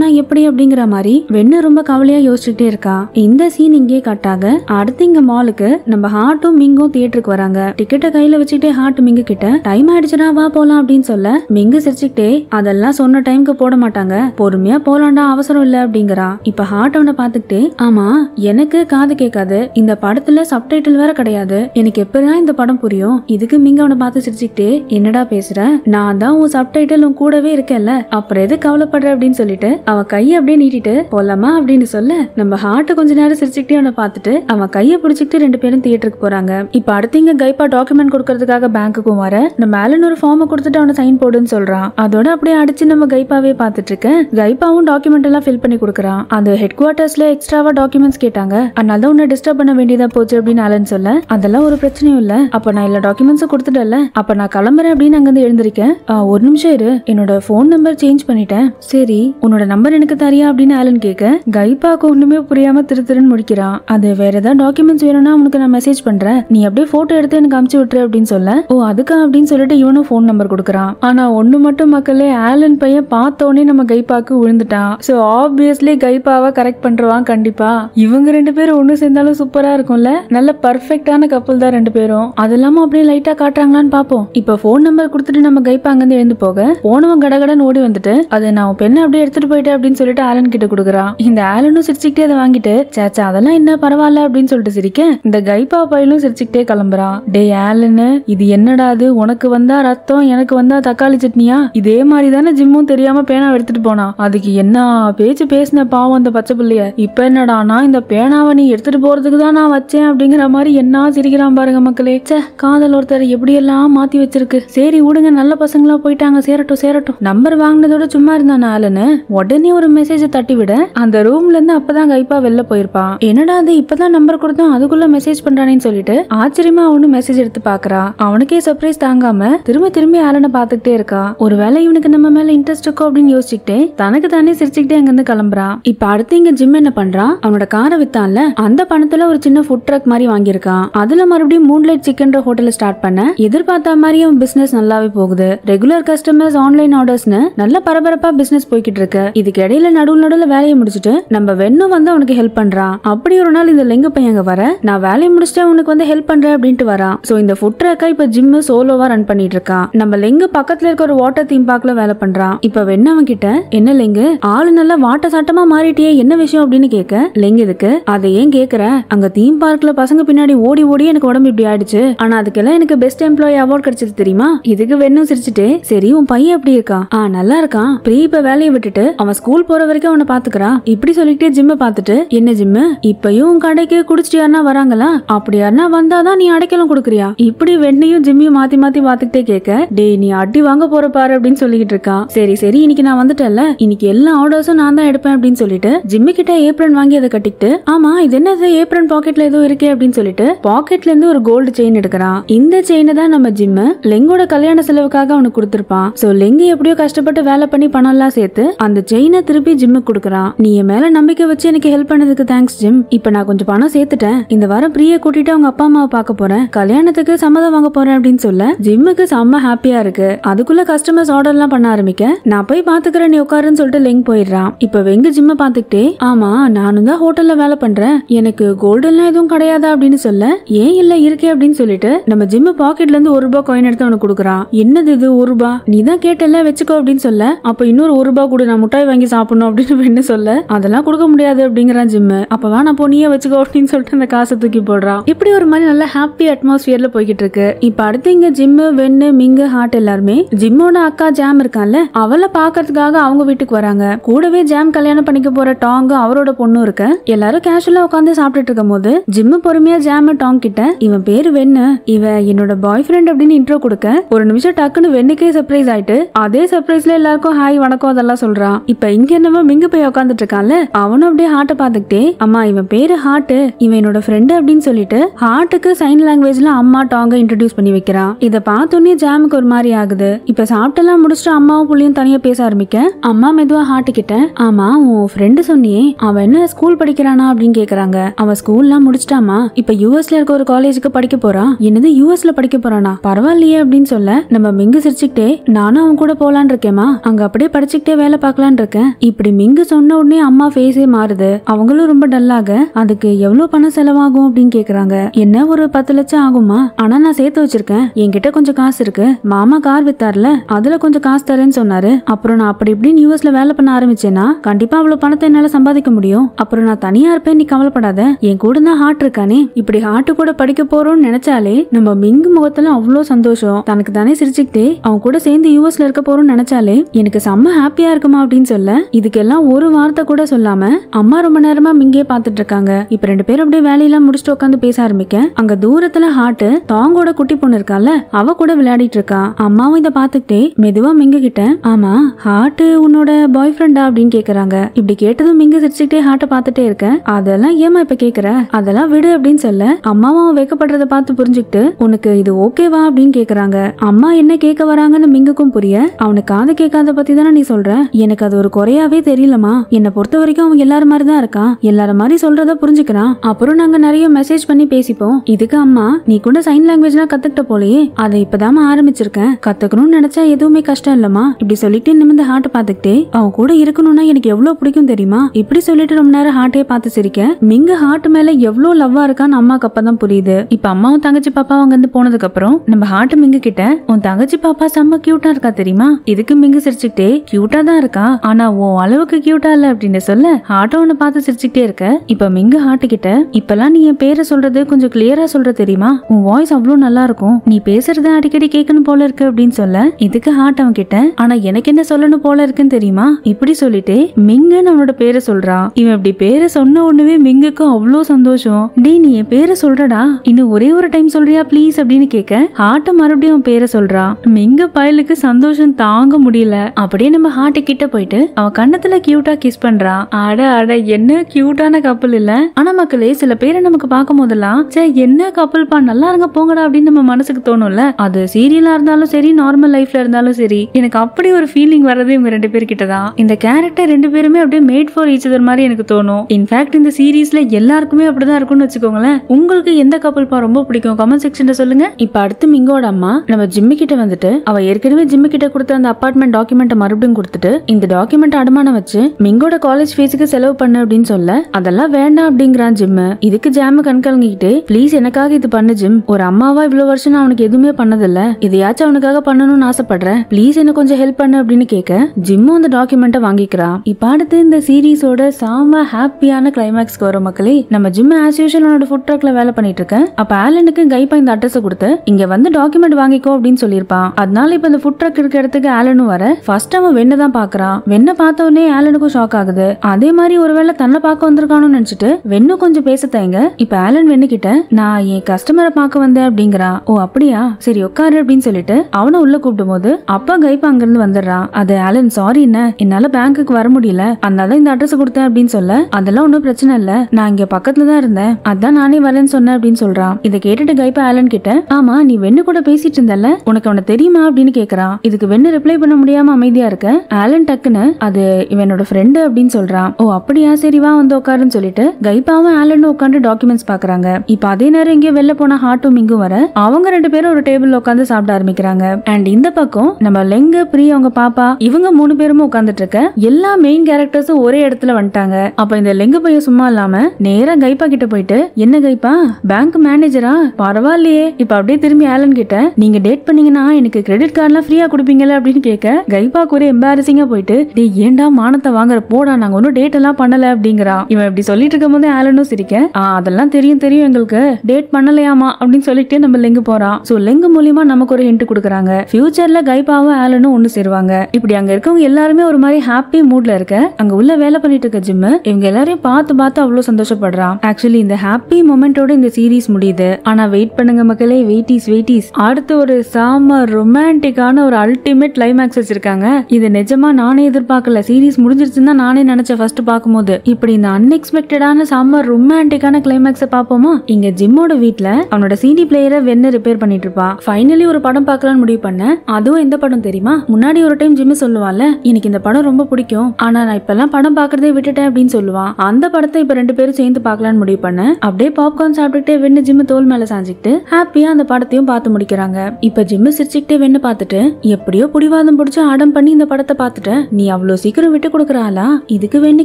பண்ணா எப்படி அப்படிங்கிற மாதிரி வெண்ணு ரொம்ப கவலையா யோசிச்சுட்டே இருக்கா. இந்த சீன் இங்கே கட்டாக அடுத்து இங்க மாலுக்கு நம்ம ஹார்ட்டும் மிங்கும் தியேட்டருக்கு வராங்க. டிக்கெட்டை கையில வச்சுக்கிட்டே ஹார்ட் மிங்கு கிட்ட டைம் ஆயிடுச்சுடா வா போலாம் அப்படின்னு சொல்ல மிங்கு சிரிச்சுக்கிட்டே அதெல்லாம் சொன்ன டைம்க்கு போட மாட்டாங்க. பொறுமையா போலாண்டா அவசரம் இல்ல அப்படிங்கிறா. இப்ப ஹார்ட் அவனை பாத்துக்கிட்டு ஆமா எனக்கு காது கேட்காது. இந்த படத்துல சப்டைட்டில் வேற கிடையாது. எனக்கு எப்பதான் இந்த படம் புரியும்? இதுக்கு மிங்க அவனை பார்த்து சிரிச்சுக்கிட்டே என்னடா பேசுற? நான் தான் உன் சப்டைட்டில் உன் கூடவே இருக்கேன்ல. அப்புறம் எது கவலைப்படுற? அப்படின்னு சொல்லிட்டு அவன் கையை அப்படியே நீட்டிட்டு போலாமா? அப்படின்னு சொல்ல நம்ம ஹார்ட்டை கொஞ்ச நேரம் சிரிச்சுக்கிட்டே அவனை பார்த்துட்டு அவன் கையை பிடிச்சிக்கிட்டு ரெண்டு பேரும் தியேட்டருக்கு போறாங்க. இப்ப அடுத்து இங்க கைப்பா டாக்குமெண்ட் கொடுக்கறதுக்காக பேங்க்குக்கும் வர நம்ம மேலன் ஒரு ஃபார்மை கொடுத்துட்டு அவனை சைன் போடுன்னு சொல்றான். அதோட அப்படியே அடிச்சு நம்ம கைப்பாவே பார்த்துட்டு இருக்கேன் கைப்பாவும் டாக்குமெண்ட் எல்லாம் ஃபில் பண்ணி கொடுக்குறான். அந்த ஹெட் குவார்ட்டர்ஸ்ல எக்ஸ்ட்ராவா டாக்குமெண்ட்ஸ் கேட்டாங்க. அதனால தான் உன்னை டிஸ்டர்ப் பண்ண வேண்டியதா போச்சு அப்படின்னு அலன் சொல்ல அதெல்லாம் ஒரு பிரச்சனையும் இல்ல. அப்ப நான் எல்லா டாக்குமெண்ட்ஸும் கொடுத்துட்டல அப்ப நான் கிளம்புறேன் அப்படின்னு அங்க இருந்து எழுந்திருக்கேன் ஒரு நிமிஷம் இரு. என்னோட ஃபோன் நம்பர் சேஞ்ச் பண்ணிட்டேன். சரி உன்னோட நம்பர் நம்பர் எனக்கு தரியா அப்படின்னு ஆலன் கேட்க கைப்பாக்கு ஒண்ணுமே புரியாம திரு திருன்னு முடிக்கிறான் அது வேற ஏதாவது டாக்குமெண்ட்ஸ் வேணும்னா உனக்கு நான் மெசேஜ் பண்றேன். நீ அப்படியே போட்டோ எடுத்து எனக்கு அமுச்சு விட்டுரு அப்படின்னு சொல்ல ஓ அதுக்கா அப்படின்னு சொல்லிட்டு இவனும் ஃபோன் நம்பர் கொடுக்குறான். ஆனா ஒண்ணு மட்டும் மக்களே ஆலன் பையன் பார்த்தோன்னே நம்ம கைப்பாக்கு விழுந்துட்டான். சோ ஆப்வியஸ்லி கைப்பாவை கரெக்ட் பண்றவான் கண்டிப்பா. இவங்க ரெண்டு பேரும் ஒண்ணு சேர்ந்தாலும் சூப்பரா இருக்கும்ல? நல்ல பர்ஃபெக்டான கப்பல் தான் ரெண்டு பேரும். அது இல்லாம அப்படியே லைட்டா காட்டுறாங்களான்னு பாப்போம் இப்ப ஃபோன் நம்பர் கொடுத்துட்டு நம்ம கைப்பா அங்கிருந்து எழுந்து போக போனவன் கடகடன் ஓடி வந்துட்டு அதை நான் பெண்ணை அப்படியே எடுத்துட்டு போயிட்டேன் அப்படின்னு சொல்லிட்டு ஆலன் கிட்ட கொடுக்குறான் இந்த ஆலனும் சிரிச்சுக்கிட்டே அதை வாங்கிட்டு சேச்சா அதெல்லாம் என்ன பரவாயில்ல அப்படின்னு சொல்லிட்டு சிரிக்க இந்த கைப்பா பயிலும் சிரிச்சுக்கிட்டே கிளம்புறான் டே ஆலனு இது என்னடா அது? உனக்கு வந்தா ரத்தம் எனக்கு வந்தா தக்காளி சட்னியா? இதே மாதிரி தானே ஜிம்மும் தெரியாம பேனா எடுத்துட்டு போனா. அதுக்கு என்ன பேச்சு பேசின பாவம் அந்த பச்சை பிள்ளைய? இப்ப என்னடானா இந்த பேனாவை நீ எடுத்துட்டு போறதுக்கு தான் நான் வச்சேன் அப்படிங்கிற மாதிரி என்ன சிரிக்கிறான் பாருங்க மக்களே. ச்சே காதல் ஒருத்தர் எப்படி எல்லாம் மாத்தி வச்சிருக்கு. சரி விடுங்க நல்ல பசங்களா போயிட்டாங்க சேரட்டும் சேரட்டும். நம்பர் வாங்கினதோட சும்மா இருந்தான் ஆளுன்னு உடனே ஒரு மெசேஜ் தட்டி விட அந்த ரூம்ல இருந்து அப்பதான் கைப்பா வெளில போயிருப்பான் என்னடா அது இப்பதான் நம்பர் கொடுத்தோம் அதுக்குள்ள மெசேஜ் பண்றானேன்னு சொல்லிட்டு ஆச்சரியமா அவனு மெசேஜ் எடுத்து பாக்குறான் அவனுக்கே சர்ப்ரைஸ் தாங்காம திரும்ப திரும்பி ஆலனை பாத்துக்கிட்டே இருக்கா. ஒருவேளை இவனுக்கு நம்ம மேல இன்ட்ரெஸ்ட் இருக்கோ அப்படின்னு யோசிச்சுக்கிட்டே தனக்கு தானே சிரிச்சுக்கிட்டே அங்கிருந்து கிளம்புறான் இப்ப அடுத்து இங்க ஜிம் என்ன பண்றான் அவனோட காரை வித்தான்ல அந்த பணத்துல ஒரு சின்ன ஃபுட் ட்ரக் மாதிரி வாங்கியிருக்கான் அதுல மறுபடியும் மூன்லைட் சிக்கன்ற ஹோட்டல் ஸ்டார்ட் பண்ண எதிர்பார்த்த மாதிரி அவன் பிசினஸ் நல்லாவே போகுது. ரெகுலர் கஸ்டமர்ஸ் ஆன்லைன் ஆர்டர்ஸ்னு நல்ல பரபரப்பா பிசினஸ் போய்கிட்டு இருக்கு. இதுக்கு இடையில நடுவுல நடுவுல வேலையை முடிச்சுட்டு நம்ம வெண்ணும் வந்து அவனுக்கு ஹெல்ப் பண்றான் அப்படி ஒரு நாள் இந்த லெங்க பையன் அங்க வர நான் வேலையை முடிச்சுட்டு உனக்கு வந்து ஹெல்ப் பண்றேன் அப்படின்ட்டு வரான் சோ இந்த ஃபுட் ட்ரக்கா இப்ப ஜிம் சோலோவா ரன் பண்ணிட்டு இருக்கான் நம்ம லெங்கு பக்கத்துல இருக்க ஒரு வாட்டர் தீம் பார்க்ல வேலை பண்றான் இப்ப வெண்ண அவன் கிட்ட என்ன லெங்கு ஆளு நல்லா வாட்ட சாட்டமா மாறிட்டியே என்ன விஷயம்? அப்படின்னு கேட்க லெங்கு இதுக்கு அதை ஏன் கேக்குற? அங்க தீம் பார்க்ல பசங்க பின்னாடி ஓடி ஓடி எனக்கு உடம்பு இப்படி ஆயிடுச்சு. ஆனா அதுக்கெல்லாம் எனக்கு பெஸ்ட் எம்ப்ளாயி அவார்ட் கிடைச்சது தெரியுமா? இதுக்கு வெண்ணும் சிரிச்சுட்டு சரி உன் பையன் எப்படி இருக்கான்? ஆ நல்லா இருக்கான். பிரி இப்ப வேலையை விட்டுட்டு அவன் ஸ்கூல் போற வரைக்கும் அவனை பாத்துக்கிறான் இப்படி சொல்லிக்கிட்டே ஜிம்ம பாத்துட்டு என்ன ஜிம்மு இப்பயும் உன் கடைக்கு குடிச்சிட்டு யாருன்னா வராங்களா? அப்படி யாருன்னா வந்தாதான் நீ அடைக்கலம் கொடுக்குறியா? இப்படி வெண்ணையும் ஜிம்மையும் மாத்தி மாத்தி பாத்துக்கிட்டே கேட்க டேய் நீ அடி வாங்க போற பாரு அப்படின்னு சொல்லிக்கிட்டு இருக்கான். சரி சரி இன்னைக்கு நான் வந்துட்டேன்ல. இன்னைக்கு எல்லா ஆர்டர்ஸும் நான் தான் எடுப்பேன் அப்படின்னு சொல்லிட்டு ஜிம்மு கிட்ட ஏப்ரன் வாங்கி அதை கட்டிக்கிட்டு ஆமா இது என்னது? ஏப்ரன் பாக்கெட்ல ஏதோ இருக்கே அப்படின்னு சொல்லிட்டு பாக்கெட்ல இருந்து ஒரு கோல்டு செயின் எடுக்கிறான். இந்த செயினை தான் நம்ம ஜிம்மு லெங்கோட கல்யாண செலவுக்காக அவனுக்கு கொடுத்திருப்பான். சோ லெங்கு எப்படியோ கஷ்டப்பட்டு வேலை பண்ணி பணம் எல்லாம் சேர்த்து அந்த செயின் திருப்பி ஜிம்முக்கு கொடுக்கறான் நீ என் மேல நம்பிக்கை வச்சு எனக்கு ஹெல்ப் பண்ணதுக்கு தேங்க்ஸ் ஜிம் இப்ப நான் கொஞ்சம் பணம் சேர்த்துட்டேன். இந்த வாரம் பிரிய கூட்டிட்டு அவங்க அப்பா அம்மாவை பார்க்க போறேன். கல்யாணத்துக்கு சம்மதம் வாங்க போறேன் அப்படின்னு சொல்ல ஜிம்முக்கு செம்ம ஹாப்பியா இருக்கு. அதுக்குள்ள கஸ்டமர்ஸ் ஆர்டர் எல்லாம் பண்ண ஆரம்பிக்க நான் போய் பாத்துக்கிறேன் நீ உட்காருன்னு சொல்லிட்டு லெங்க் போயிடுறான் இப்ப வெங்க ஜிம்ம பாத்துக்கிட்டே ஆமா நானும் தான் ஹோட்டல்ல வேலை பண்றேன். எனக்கு கோல்டெல்லாம் எதுவும் கிடையாதா அப்படின்னு சொல்ல ஏன் இல்ல இருக்கே அப்படின்னு சொல்லிட்டு நம்ம ஜிம்மு பாக்கெட்ல இருந்து ஒரு ரூபாய் காயின் எடுத்து அவனுக்கு கொடுக்குறான் என்னது இது ஒரு ரூபாய் நீ தான் கேட்டல வச்சுக்கோ அப்படின்னு சொல்ல அப்ப இன்னொரு ஒரு ரூபாய் கொடு நான் முட்டாய் வாங்கி சாப்பிடணும் அப்படின்னு பெண்ணு சொல்ல? அதெல்லாம் கொடுக்க முடியாது அப்படிங்கிறான் ஜிம்மு. அப்ப வேணா போ நீயே வச்சுக்கோ அப்படின்னு சொல்லிட்டு அந்த காசை தூக்கி போடுறான். இப்படி ஒரு மாதிரி நல்ல ஹாப்பி அட்மாஸ்பியர்ல போய்கிட்டு இருக்கு. இப்ப அடுத்து இங்க ஜிம்மு வெண்ணு மிங்கு ஹார்ட் எல்லாருமே ஜிம்மோட அக்கா ஜாம் இருக்கான்ல அவளை பாக்குறதுக்காக அவங்க வீட்டுக்கு வராங்க. கூடவே ஜாம் கல்யாணம் பண்ணிக்க போற டாங்கும் அவரோட பொண்ணும் இருக்க. எல்லாரும் கேஷுவலா உட்காந்து சாப்பிட்டுட்டு இருக்கும் போது ஜிம்மு பொறுமையா ஜாம் டாங் கிட்ட இவன் பேரு வெண்ணு இவன் என்னோட பாய் ஃப்ரெண்ட் அப்படின்னு இன்ட்ரோ கொடுக்க ஒரு நிமிஷம் டக்குன்னு வெண்ணுக்கே சர்ப்ரைஸ் ஆயிட்டு அதே சர்ப்ரைஸ்ல எல்லாருக்கும் ஹாய் வணக்கம் அதெல்லாம் சொல்றான். இப்ப இப்ப இங்க என்னவோ மிங்கு போய் உட்காந்துட்டு இருக்கான்ல? அவனும் அப்படியே ஹார்ட்டை பார்த்துக்கிட்டே அம்மா இவன் பேரு ஹார்ட் இவன் என்னோட ஃப்ரெண்டு அப்படின்னு சொல்லிட்டு ஹார்ட்டுக்கு சைன் லாங்குவேஜ்ல அம்மா டாங்க இன்ட்ரடியூஸ் பண்ணி வைக்கிறான் இதை பார்த்தோன்னே ஜாமுக்கு ஒரு மாதிரி ஆகுது. இப்ப சாப்பிட்டெல்லாம் முடிச்சுட்டு அம்மாவும் புள்ளியும் தனியா பேச ஆரம்பிக்க அம்மா மெதுவா ஹார்ட் கிட்ட ஆமா உன் ஃப்ரெண்டு சொன்னியே அவன் என்ன ஸ்கூல் படிக்கிறானா? அப்படின்னு கேக்குறாங்க. அவன் ஸ்கூல்லாம் முடிச்சிட்டாமா இப்ப யூஎஸ்ல இருக்க ஒரு காலேஜுக்கு படிக்க போறான் என்னது யூஎஸ்ல படிக்க போறானா? பரவாயில்லையே அப்படின்னு சொல்ல நம்ம மிங்கு சிரிச்சுக்கிட்டே நானும் அவன் கூட போலான் இருக்கேமா அங்க அப்படியே படிச்சுக்கிட்டே வேலை பார்க்கலான் இருக்கேன். இப்படி மிங்க சொன்ன உடனே அம்மா ஃபேஸே மாறுது. அவங்களும் ரொம்ப டல்லாக அதுக்கு எவ்வளவு பணம் செலவாகும் அப்படின்னு கேக்குறாங்க. என்ன ஒரு பத்து லட்சம் ஆகுமா? ஆனா நான் சேர்த்து வச்சிருக்கேன். என்கிட்ட கொஞ்சம் காசு இருக்கு. மாமா கார் வித்தார்ல அதுல கொஞ்சம் காசு தரேன்னு சொன்னாரு. அப்புறம் நான் அப்படி இப்படின்னு யூஎஸ்ல வேலை பண்ண ஆரம்பிச்சேன்னா கண்டிப்பா அவ்வளவு பணத்தை என்னால சம்பாதிக்க முடியும். அப்புறம் நான் தனியா இருப்பேன் நீ கவலைப்படாத. என் கூட தான் ஹார்ட் இருக்கானே. இப்படி ஹார்ட் கூட படிக்க போறோம்னு நினைச்சாலே நம்ம மிங்கு முகத்துல அவ்வளோ சந்தோஷம். தனக்கு தானே சிரிச்சுக்கிட்டே அவன் கூட சேர்ந்து யூஎஸ்ல இருக்க போறோம்னு நினைச்சாலே எனக்கு செம்ம ஹாப்பியா இருக்குமா அப்படின்னு சொல்லி. இதுக்கெல்லாம் ஒரு வார்த்தை கூட சொல்லாம அம்மா ரொம்ப நேரமா மிங்கே பார்த்துட்டு இருக்காங்க இப்ப ரெண்டு பேரும் அப்படியே வேலையெல்லாம் முடிச்சுட்டு உட்காந்து பேச ஆரம்பிக்க அங்க தூரத்துல ஹார்ட் தாங்கோட குட்டி பொண்ணு இருக்கால அவ கூட விளையாடிட்டு இருக்கா அம்மாவும் இதை பாத்துக்கிட்டே மெதுவா மிங்க கிட்ட ஆமா ஹாட்டு உன்னோட பாய் ஃப்ரெண்டா அப்படின்னு கேக்குறாங்க. இப்படி கேட்டதும் மிங்க சிரிச்சுக்கிட்டே ஹார்ட்டை பாத்துட்டே இருக்க. அதெல்லாம் ஏமா இப்ப கேக்குற? அதெல்லாம் விடு அப்படின்னு சொல்ல அம்மாவும் வைக்கப்படுறத பார்த்து புரிஞ்சுக்கிட்டு உனக்கு இது ஓகேவா அப்படின்னு கேக்குறாங்க. அம்மா என்ன கேட்க வராங்கன்னு மிங்குக்கும் புரிய அவனுக்கு காது கேட்காத பத்தி தானே நீ சொல்ற? எனக்கு அது ஒரு குறையாவே தெரியலமா என்னை பொறுத்த வரைக்கும் அவன் எல்லாரும் மாதிரி தான் இருக்கான். எல்லார மாதிரி சொல்றத புரிஞ்சுக்கிறான். அப்புறம் நாங்க நிறைய மெசேஜ் பண்ணி பேசிப்போம். இதுக்கு அம்மா நீ கூட சைன் லாங்குவேஜ்லாம் கத்துக்கிட்ட போலயே. அதை இப்பதாம்மா ஆரம்பிச்சிருக்கேன். கத்துக்கணும்னு நினைச்சா எதுவுமே கஷ்டம் இல்லம்மா. இப்படி சொல்லிட்டு நிமிந்து ஹார்ட் பார்த்துக்கிட்டே அவன் கூட இருக்கணும்னா எனக்கு எவ்வளவு பிடிக்கும் தெரியுமா? இப்படி சொல்லிட்டு ரொம்ப நேரம் ஹார்ட்டே பார்த்து சிரிக்க மிங்க ஹார்ட் மேல எவ்வளவு லவ்வா இருக்கான்னு அம்மாக்கு அப்பதான் புரியுது. இப்ப அம்மாவும் தங்கச்சி பாப்பா அங்க இருந்து போனதுக்கு அப்புறம் நம்ம ஹார்ட் மிங்க கிட்ட உன் தங்கச்சி பாப்பா செம்ம கியூட்டா இருக்கா தெரியுமா? இதுக்கு மிங்க சிரிச்சுக்கிட்டே கியூட்டா தான் இருக்கா? ஆனா உன் அளவுக்கு கியூட்டா இல்ல அப்படின்னு சொல்ல ஹார்ட் உன்னை பார்த்து சிரிச்சுக்கிட்டே இருக்க. இப்ப மிங்கு ஹார்ட் கிட்ட இப்பெல்லாம் நீ என் பேரை சொல்றது கொஞ்சம் கிளியரா சொல்ற தெரியுமா? உன் வாய்ஸ் அவ்வளவு நல்லா இருக்கும். நீ பேசுறத அடிக்கடி கேட்கணும் போல இருக்கு அப்படின்னு சொல்ல இதுக்கு ஹார்ட் அவன் கிட்ட ஆனா எனக்கு என்ன சொல்லணும் போல இருக்குன்னு தெரியுமா? இப்படி சொல்லிட்டு மிங்குன்னு அவனோட பேரை சொல்றான் இவன் இப்படி பேரை சொன்ன உடனே மிங்குக்கும் அவ்வளோ சந்தோஷம். டே நீ என் பேரை சொல்றடா. இன்னும் ஒரே ஒரு டைம் சொல்றியா ப்ளீஸ் அப்படின்னு கேட்க ஹார்ட்ட மறுபடியும் அவன் பேரை சொல்றான் மிங்க பயலுக்கு சந்தோஷம் தாங்க முடியல. அப்படியே நம்ம ஹார்ட் கிட்ட போயிட்டு அவன் கண்ணத்துல கியூட்டா கிஸ் பண்றான் அட அட என்ன கியூட்டான கப்பல் இல்ல? ஆனா மக்களே சில பேரை நமக்கு பார்க்கும் போதெல்லாம் சே என்ன கப்பல் பா நல்லா இருங்க போங்கடா அப்படின்னு நம்ம மனசுக்கு தோணும்ல. அது சீரியலா இருந்தாலும் சரி நார்மல் லைஃப்ல இருந்தாலும் சரி எனக்கு அப்படி ஒரு ஃபீலிங் வர்றது இவங்க ரெண்டு பேர்கிட்ட தான். இந்த கேரக்டர் ரெண்டு பேருமே அப்படியே மேட் ஃபார் ஈச் அதர் மாதிரி எனக்கு தோணும். இன்ஃபேக்ட் இந்த சீரீஸ்ல எல்லாருக்குமே அப்படிதான் இருக்கும்னு வச்சுக்கோங்களேன். உங்களுக்கு எந்த கப்பல் பா ரொம்ப பிடிக்கும்? கமெண்ட் செக்ஷன்ல சொல்லுங்க. இப்ப அடுத்து மிங்கோட அம்மா நம்ம ஜிம்மி கிட்ட வந்துட்டு அவ ஏற்கனவே ஜிம்மி கிட்ட கொடுத்த அந்த அபார்ட்மெண்ட் டாக்குமெண்ட் மறுபடியும் கொடுத்துட்டு இந்த டாக்குமெண்ட் டாக்குமெண்ட் அடமானம் வச்சு மிங்கோட காலேஜ் ஃபீஸுக்கு செலவு பண்ணு அப்படின்னு சொல்ல அதெல்லாம் வேண்டாம் அப்படிங்கிறான் ஜிம். இதுக்கு ஜாம கண்கலங்கிட்டு ப்ளீஸ் எனக்காக இது பண்ணு ஜிம். ஒரு அம்மாவா இவ்வளவு வருஷம் நான் அவனுக்கு எதுவுமே பண்ணதில்ல. இதையாச்சும் அவனுக்காக பண்ணணும்னு ஆசைப்படுறேன். ப்ளீஸ் எனக்கு கொஞ்சம் ஹெல்ப் பண்ணு அப்படின்னு கேட்க ஜிம்மும் அந்த டாக்குமெண்ட்டை வாங்கிக்கிறான் இப்ப அடுத்து இந்த சீரீஸோட சாம ஹாப்பியான கிளைமேக்ஸ்க்கு வரும் மக்களே நம்ம ஜிம் ஆஸ் யூஷுவல் அவனோட ஃபுட் ட்ரக்ல வேலை பண்ணிட்டு இருக்கேன் அப்ப ஆலனுக்கு கைப்பா இந்த அட்ரஸ் கொடுத்து இங்க வந்து டாக்குமெண்ட் வாங்கிக்கோ அப்படின்னு சொல்லியிருப்பான். அதனால இப்ப இந்த ஃபுட் ட்ரக் இருக்க இடத்துக்கு ஆலனும் வர ஃபர்ஸ்ட் அவன் வெண்ணை தான் பாக்குறான். வெண்ணை பார்த்த ஆலனுக்கும் ஷாக் ஆகுது. அதே மாதிரி ஒருவேளை தன்னை பார்க்க வந்திருக்கானு நினைச்சிட்டு வெண்ணு கொஞ்சம் பேச தயங்க. இப்ப ஆலன் வெண்ணு கிட்ட நான் என் கஸ்டமரை பார்க்க வந்தேன் அப்படிங்கிறா. ஓ அப்படியா? சரி உட்காரு அப்படின்னு சொல்லிட்டு அவனை உள்ள கூப்பிடும் போது அப்பா கைப்பா அங்கிருந்து வந்துடுறான் அது ஆலன் சாரி என்ன? என்னால பேங்க்குக்கு வர முடியல. அதனால இந்த அட்ரஸ் கொடுத்தேன் அப்படின்னு சொல்ல அதெல்லாம் ஒன்றும் பிரச்சனை இல்ல. நான் இங்க பக்கத்துல தான் இருந்தேன். அதான் நானே வரேன்னு சொன்னேன் அப்படின்னு சொல்றான் இதை கேட்டுட்டு கைப்பா ஆலன் கிட்ட ஆமா நீ வெண்ணு கூட பேசிட்டு இருந்தல்ல. உனக்கு அவனை தெரியுமா? அப்படின்னு கேக்குறான் இதுக்கு வெண்ணு ரிப்ளை பண்ண முடியாம அமைதியா இருக்க. ஆலன் டக்குன்னு அது இவனோட ஃப்ரெண்டு அப்படின்னு சொல்றான். ஓ அப்படியா? சரி வா வந்து உட்காருன்னு சொல்லிட்டு கைப்பாவும் ஆலனும் உட்காந்து டாக்குமெண்ட்ஸ் பாக்குறாங்க. இப்ப அதே நேரம் இங்கே வெளில போன ஹாட்டும் இங்கும் வர அவங்க ரெண்டு பேரும் ஒரு டேபிள் உட்காந்து சாப்பிட ஆரம்பிக்கிறாங்க. அண்ட் இந்த பக்கம் நம்ம லெங்க பிரி அவங்க பாப்பா இவங்க மூணு பேருமே உட்காந்துட்டு இருக்க எல்லா மெயின் கேரக்டர்ஸும் ஒரே இடத்துல வந்துட்டாங்க. அப்ப இந்த லெங்க பைய சும்மா இல்லாம நேரா கைப்பா கிட்ட போயிட்டு என்ன கைப்பா? பேங்க் மேனேஜரா பரவாயில்லையே. இப்ப அப்படியே திரும்பி ஆலன் கிட்ட நீங்க டேட் பண்ணீங்கன்னா எனக்கு கிரெடிட் கார்டுலாம் ஃப்ரீயா கொடுப்பீங்கல்ல? அப்படின்னு கேட்க கைப்பாக்கு ஒரு எம்பாரசிங்கா போயிட்டு டேய் ஏன்டா மானத்தை வாங்குற? போடா நாங்க ஒன்னும் டேட் எல்லாம் பண்ணல அப்படிங்கிறான் இவன் இப்படி சொல்லிட்டு இருக்கும் போதே ஆலனும் சிரிக்க அதெல்லாம் தெரியும் தெரியும் எங்களுக்கு. டேட் பண்ணலையாமா? அப்படின்னு சொல்லிட்டு நம்ம லெங்கு போறான் சோ லெங்கு மூலியமா நமக்கு ஒரு ஹிண்ட் கொடுக்குறாங்க. ஃபியூச்சர்ல கைப்பாவும் ஆலனும் ஒன்னு சேருவாங்க. இப்படி அங்க இருக்கவங்க எல்லாருமே ஒரு மாதிரி ஹாப்பி மூட்ல இருக்க. அங்க உள்ள வேலை பண்ணிட்டு இருக்க ஜிம் இவங்க எல்லாரையும் பார்த்து பார்த்து அவ்வளவு சந்தோஷப்படுறான் ஆக்சுவலி இந்த ஹாப்பி மொமெண்டோட இந்த சீரீஸ் முடியுது. ஆனா வெயிட் பண்ணுங்க மக்களே வெயிட்டிஸ் வெயிட்டிஸ் அடுத்து ஒரு சாம ரொமான்டிக்கான ஒரு அல்டிமேட் கிளைமேக்ஸ் வச்சிருக்காங்க. இது நிஜமா நானே எதிர்ப்பு எதிர்பார்க்கல. சீரீஸ் முடிஞ்சிருச்சுன்னு தான் நானே நினைச்சேன் ஃபர்ஸ்ட் பார்க்கும்போது. இப்படி இந்த அன்எக்ஸ்பெக்டடான செம்ம ரொமான்டிக்கான கிளைமேக்ஸை பார்ப்போமா? இங்க ஜிம்மோட வீட்டுல அவனோட சிடி பிளேயரை வெண்ண ரிப்பேர் பண்ணிட்டு இருப்பா. ஃபைனலி ஒரு படம் பார்க்கலாம்னு முடிவு பண்ணேன் அதுவும் எந்த படம் தெரியுமா? முன்னாடி ஒரு டைம் ஜிம்மு சொல்லுவான்ல எனக்கு இந்த படம் ரொம்ப பிடிக்கும். ஆனா நான் இப்பெல்லாம் படம் பார்க்கறதே விட்டுட்டேன் அப்படின்னு சொல்லுவான் அந்த படத்தை இப்ப ரெண்டு பேரும் சேர்ந்து பார்க்கலாம்னு முடிவு பண்ணேன் அப்படியே பாப்கார்ன் சாப்பிட்டுட்டே வெண்ணு ஜிம்மு தோல் மேல சாஞ்சிக்கிட்டு ஹாப்பியா அந்த படத்தையும் பார்த்து முடிக்கிறாங்க. இப்ப ஜிம்மு சிரிச்சுக்கிட்டே வெண்ணு பார்த்துட்டு எப்படியோ புடிவாதம் பிடிச்சு ஆடம் பண்ணி இந்த படத்தை பார்த்துட்டேன். நீ அவ்வளவு சீக்கிரம் விட்டு கொடுக்குறாளா? இதுக்கு வேண்டி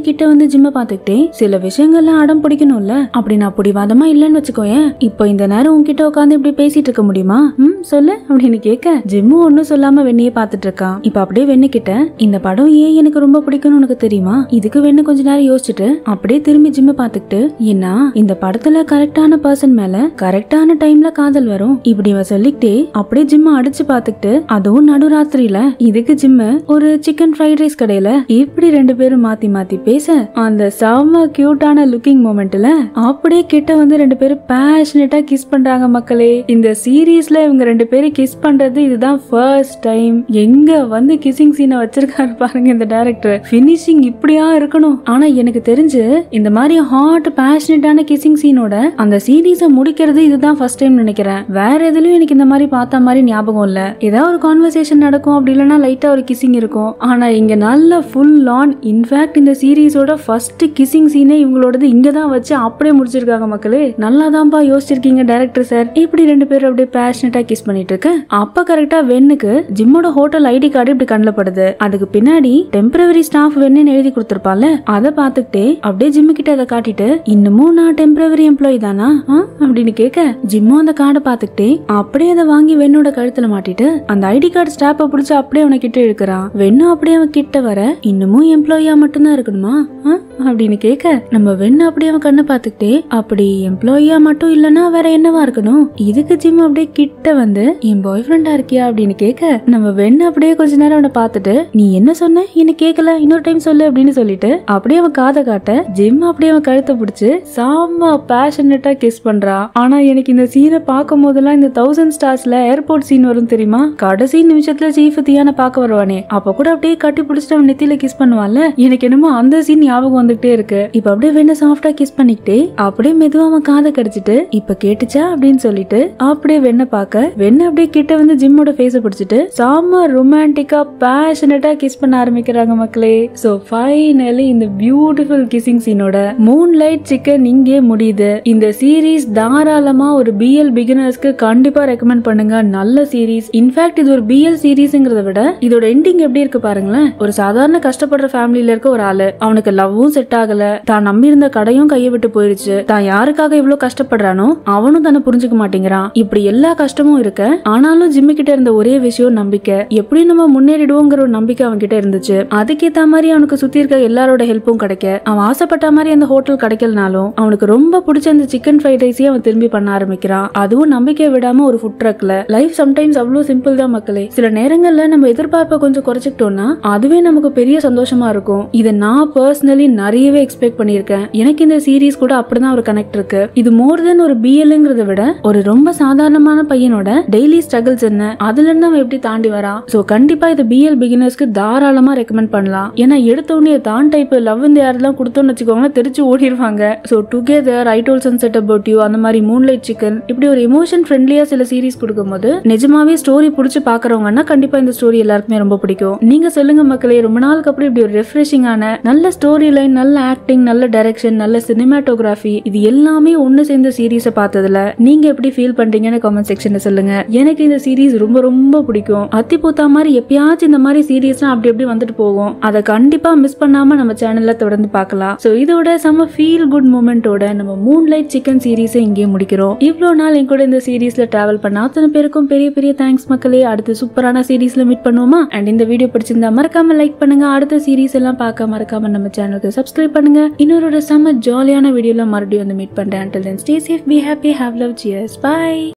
கிட்ட வந்து ஜிம்ம பார்த்துக்கிட்டே சில விஷயங்கள்லாம் அடம் பிடிக்கணும்ல. அப்படி நான் பிடிவாதமா இல்லைன்னு வச்சுக்கோயேன். இப்போ இந்த நேரம் உன்கிட்ட உட்காந்து இப்படி பேசிட்டு இருக்க முடியுமா? ம் சொல்லு அப்படின்னு கேட்க ஜிம்மு ஒன்னும் சொல்லாம வெண்ணையே பார்த்துட்டு இருக்கான் இப்ப அப்படியே வெண்ணு கிட்ட இந்த படம் ஏன் எனக்கு ரொம்ப பிடிக்கும்னு உனக்கு தெரியுமா? இதுக்கு வெண்ணு கொஞ்ச நேரம் யோசிச்சுட்டு அப்படியே திரும்பி ஜிம்ம பார்த்துக்கிட்டு ஏன்னா இந்த படத்துல கரெக்டான பர்சன் மேல கரெக்டான டைம்ல காதல் வரும். இப்படி இவ சொல்லிக்கிட்டே அப்படியே ஜிம்ம அடிச்சு பார்த்துக்கிட்டு அதுவும் நடுராத்திரியில இதுக்கு ஜிம்மு ஒரு சிக்கன் ஃப்ரைட் ரைஸ் கடையில இப்படி ரெண்டு பேரும் மாத்தி மாத்தி பேச அந்த செம்ம கியூட்டான லுக்கிங் மூமெண்ட்ல அப்படியே கிட்ட வந்து ரெண்டு பேரும் பேஷனட்டா கிஸ் பண்றாங்க மக்களே. இந்த சீரீஸ்ல இவங்க ரெண்டு பேரும் கிஸ் பண்றது இதுதான் ஃபர்ஸ்ட் டைம் எங்க வந்து கிசிங் சீனை வச்சிருக்காரு பாருங்க இந்த டைரக்டர் பினிஷிங் இப்படியா இருக்கணும். ஆனா எனக்கு தெரிஞ்சு இந்த மாதிரி ஹாட் பேஷனட்டான கிசிங் சீனோட அந்த சீரீஸை முடிக்கிறது இதுதான் ஃபர்ஸ்ட் டைம் நினைக்கிறேன். வேற எதுலயும் எனக்கு இந்த மாதிரி பார்த்த மாதிரி ஞாபகம் இல்ல. ஏதாவது ஒரு கான்வர்சேஷன் நடக்கும் அப்படி இல்லைன்னா லைட்டா ஒரு கிசிங் இருக்கும். ஆனா இங்க நல்ல ஃபுல் ஆன் இன்ஃபேக்ட் இந்த சீரீஸோட ஃபர்ஸ்ட் கிசிங் சீனே இவங்களோடது இங்க தான் வச்சு அப்படியே முடிச்சிருக்காங்க மக்களே. நல்லா தான்ப்பா யோசிச்சிருக்கீங்க டேரக்டர் சார் இப்படி ரெண்டு பேரும் அப்படியே பேஷனட்டா கிஸ் பண்ணிட்டு இருக்க அப்ப கரெக்டா வெண்ணுக்கு ஜிம்மோட ஹோட்டல் ஐடி கார்டு இப்படி கண்ணில் படுது. அதுக்கு பின்னாடி டெம்பரவரி ஸ்டாஃப் வெண்ணுன்னு எழுதி கொடுத்துருப்பால அதை பார்த்துக்கிட்டே அப்படியே ஜிம்மு கிட்ட அதை காட்டிட்டு இன்னமும் நான் டெம்பரவரி எம்ப்ளாயி தானா? ஆ? அப்படின்னு கேட்க ஜிம்மும் அந்த கார்டை பார்த்துக்கிட்டே அப்படியே அதை வாங்கி வெண்ணோட கழுத்துல மாட்டிட்டு அந்த ஐடி கார்டு ஸ்டாப்பை பிடிச்சி அப்படியே அவனை கிட்ட இழுக்கிறான். வெண்ணும் அப்படியே அவன் கிட்ட வர இன்னமும் எம்ப்ளாயியா மட்டும்தான் இருக்கணுமா? ஆ? அப்படின்னு கேட்க நம்ம வெண் அப்படியே அவன் கண்ணை பார்த்துக்கிட்டே அப்படி எம்ப்ளாயியா மட்டும் இல்லனா வேற என்னவா இருக்கணும்? இதுக்கு ஜிம் அப்படியே கிட்ட வந்து என் பாய் ஃப்ரெண்டா இருக்கியா? அப்படின்னு கேட்க நம்ம வெண் அப்படியே கொஞ்ச நேரம் அவனை பார்த்துட்டு நீ என்ன சொன்ன? என்ன கேட்கல? இன்னொரு டைம் சொல்லு அப்படின்னு சொல்லிட்டு அப்படியே அவன் காதை காட்ட ஜிம் அப்படியே அவன் கழுத்தை பிடிச்சு சாம பேஷனட்டா கிஸ் பண்றா. ஆனா எனக்கு இந்த சீனை பார்க்கும் போதெல்லாம் இந்த தௌசண்ட் ஸ்டார்ஸ்ல ஏர்போர்ட் சீன் வரும் தெரியுமா? கடைசி நிமிஷத்துல சீஃப் தியான பார்க்க வருவானே. அப்ப கூட அப்படியே கட்டி பிடிச்சி அவன் நெத்தியில கிஸ் பண்ணுவான்ல எனக்கு என்னமோ அந்த சீன் ஞாபகம் வந்துகிட்டே இருக்கு. இப்ப அப்படியே வெண்ண சாஃப்டா கிஸ் பண்ணிக்கிட்டே அப்படியே மெதுவா அவன் காதை கடிச்சிட்டு இப்ப கேட்டுச்சா அப்படின்னு சொல்லிட்டு அப்படியே வெண்ண பாக்க வெண்ண அப்படியே கிட்ட வந்து ஜிம்மோட ஃபேஸ பிடிச்சிட்டு சாம ரொமான்டிக்கா பேஷனட்டா கிஸ் பண்ண ஆரம்பிக்கிறாங்க மக்களே. சோ ஃபைனலி இந்த பியூட்டிஃபுல் கிசிங் சீனோட மூன் லைட் சிக்கன் இங்கே முடியுது. இந்த சீரீஸ் தாராளமா ஒரு பிஎல் பிகினர்ஸ்க்கு கண்டிப்பா ரெக்கமெண்ட் பண்ணுங்க. நல்ல சீரீஸ் இன்ஃபேக்ட் இது ஒரு பிஎல் சீரீஸ்ங்கிறத விட இதோட எண்டிங் எப்படி இருக்கு பாருங்களேன். ஒரு சாதாரண கஷ்டப்படுற ஃபேமிலியில இருக்க ஒரு ஆளு அவனுக்கு லவ்வும் செட் ஆகல. தான் நம்பி இருந்த கடையும் கையை விட்டு போயிருச்சு. தான் யாருக்காக இவ்வளவு கஷ்டப்படுறானோ அவனும் தன்னை புரிஞ்சுக்க மாட்டேங்கிறான். இப்படி எல்லா கஷ்டமும் இருக்க ஆனாலும் ஜிம்மி கிட்ட இருந்த ஒரே விஷயம் நம்பிக்கை. எப்படி நம்ம முன்னேறிடுவோங்கிற ஒரு நம்பிக்கை அவன் கிட்ட இருந்துச்சு. அதுக்கேத்த மாதிரி அவனுக்கு சுத்தி இருக்க எல்லாரோட ஹெல்ப்பும் கிடைக்க. அவன் ஆசைப்பட்ட மாதிரி அந்த ஹோட்டல் கிடைக்கலனாலும் அவனுக்கு ரொம்ப பிடிச்ச அந்த சிக்கன் ஃப்ரைட் ரைஸையும் அவன் திரும்பி பண்ண ஆரம்பிக்கிறான். அதுவும் நம்பிக்கை விடாம ஒரு ஃபுட் ட்ரக்ல லைஃப் சம்டைம்ஸ் அவ்வளவு சிம்பிள் தான் மக்களே. சில நேரங்கள்ல நம்ம எதிர்பார்ப்பை கொஞ்சம் குறைச்சிக்கிட்டோம்னா அதுவே நமக்கு பெரிய சந்தோஷமா இருக்கும். இதை நான் பர்சனலி நிறையவே எக்ஸ்பெக்ட் பண்ணியிருக்கேன். எனக்கு இந்த சீரீஸ் கூட அப்படிதான் ஒரு கனெக்ட் இருக்கு. இது மோர் தென் ஒரு பிஎல்ங்கிறத விட ஒரு ரொம்ப சாதாரணமான பையனோட டெய்லி ஸ்ட்ரகிள்ஸ் என்ன அதுல இருந்து அவன் எப்படி தாண்டி வரான் சோ கண்டிப்பா இது பிஎல் பிகினர்ஸ்க்கு தாராளமா ரெக்கமெண்ட் பண்ணலாம். ஏன்னா எடுத்த உடனே தான் டைப் லவ் இந்த யாரெல்லாம் கொடுத்தோம்னு வச்சுக்கோங்களேன் தெரிச்சு ஓடிடுவாங்க so together I told sun set about you அந்த மாதிரி மூன்லைட் சிக்கன் இப்படி ஒரு எமோஷன் ஃப்ரெண்ட்லியா சில சீரிஸ் கொடுக்கும்போது நிஜமாவே ஸ்டோரி பிடிச்சி பாக்குறவங்கன்னா கண்டிப்பா இந்த ஸ்டோரி எல்லாருக்குமே ரொம்ப பிடிக்கும். நீங்க சொல்லுங்க மக்களே ரொம்ப நாளுக்கு அப்புறம் இப்படி ஒரு ரெஃப்ரெஷிங்கான நல்ல ஸ்டோரி லைன் நல்ல ஆக்டிங் நல்ல டைரக்ஷன் நல்ல சினிமாட்டோகிராஃபி இது எல்லாமே ஒன்று சேர்ந்த சீரீஸை பார்த்ததுல. நீங்க எப்படி ஃபீல் பண்றீங்கன்னு கமெண்ட் செக்ஷன்ல சொல்லுங்க. எனக்கு இந்த சீரீஸ் ரொம்ப ரொம்ப பிடிக்கும். அத்தி பூத்தா மாதிரி எப்பயாச்சும் இந்த மாதிரி சீரீஸ்லாம் அப்படி அப்படி வந்துட்டு போகும். அதை கண்டிப்பா மிஸ் பண்ணாம நம்ம சேனல்ல தொடர்ந்து பார்க்கலாம். ஸோ இதோட செம்ம ஃபீல் குட் மூமெண்டோட நம்ம மூன் லைட் சிக்கன் சீரீஸை இங்கேயே முடிக்கிறோம். இவ்வளோ நாள் என் கூட இந்த சீரீஸ்ல டிராவல் பண்ண அத்தனை பேருக்கும் பெரிய பெரிய தேங்க்ஸ் மக்களே. அடுத்து சூப்பரான சீரீஸ்ல மீட் பண்ணுவோமா? அண்ட் இந்த வீடியோ பிடிச்சிருந்தா மறக்காம லைக் பண்ணுங்க. அடுத்த சீரீஸ் எல்லாம் பார்க்க மறக்காம நம்ம சேனலுக்கு சப்ஸ்கிரைப் பண்ணுங்க. இன்னொரு செம்ம ஜாலியான வீடியோல மறுபடியும் வந்து மீட் பண்றேன். Until then stay safe be happy have love cheers bye.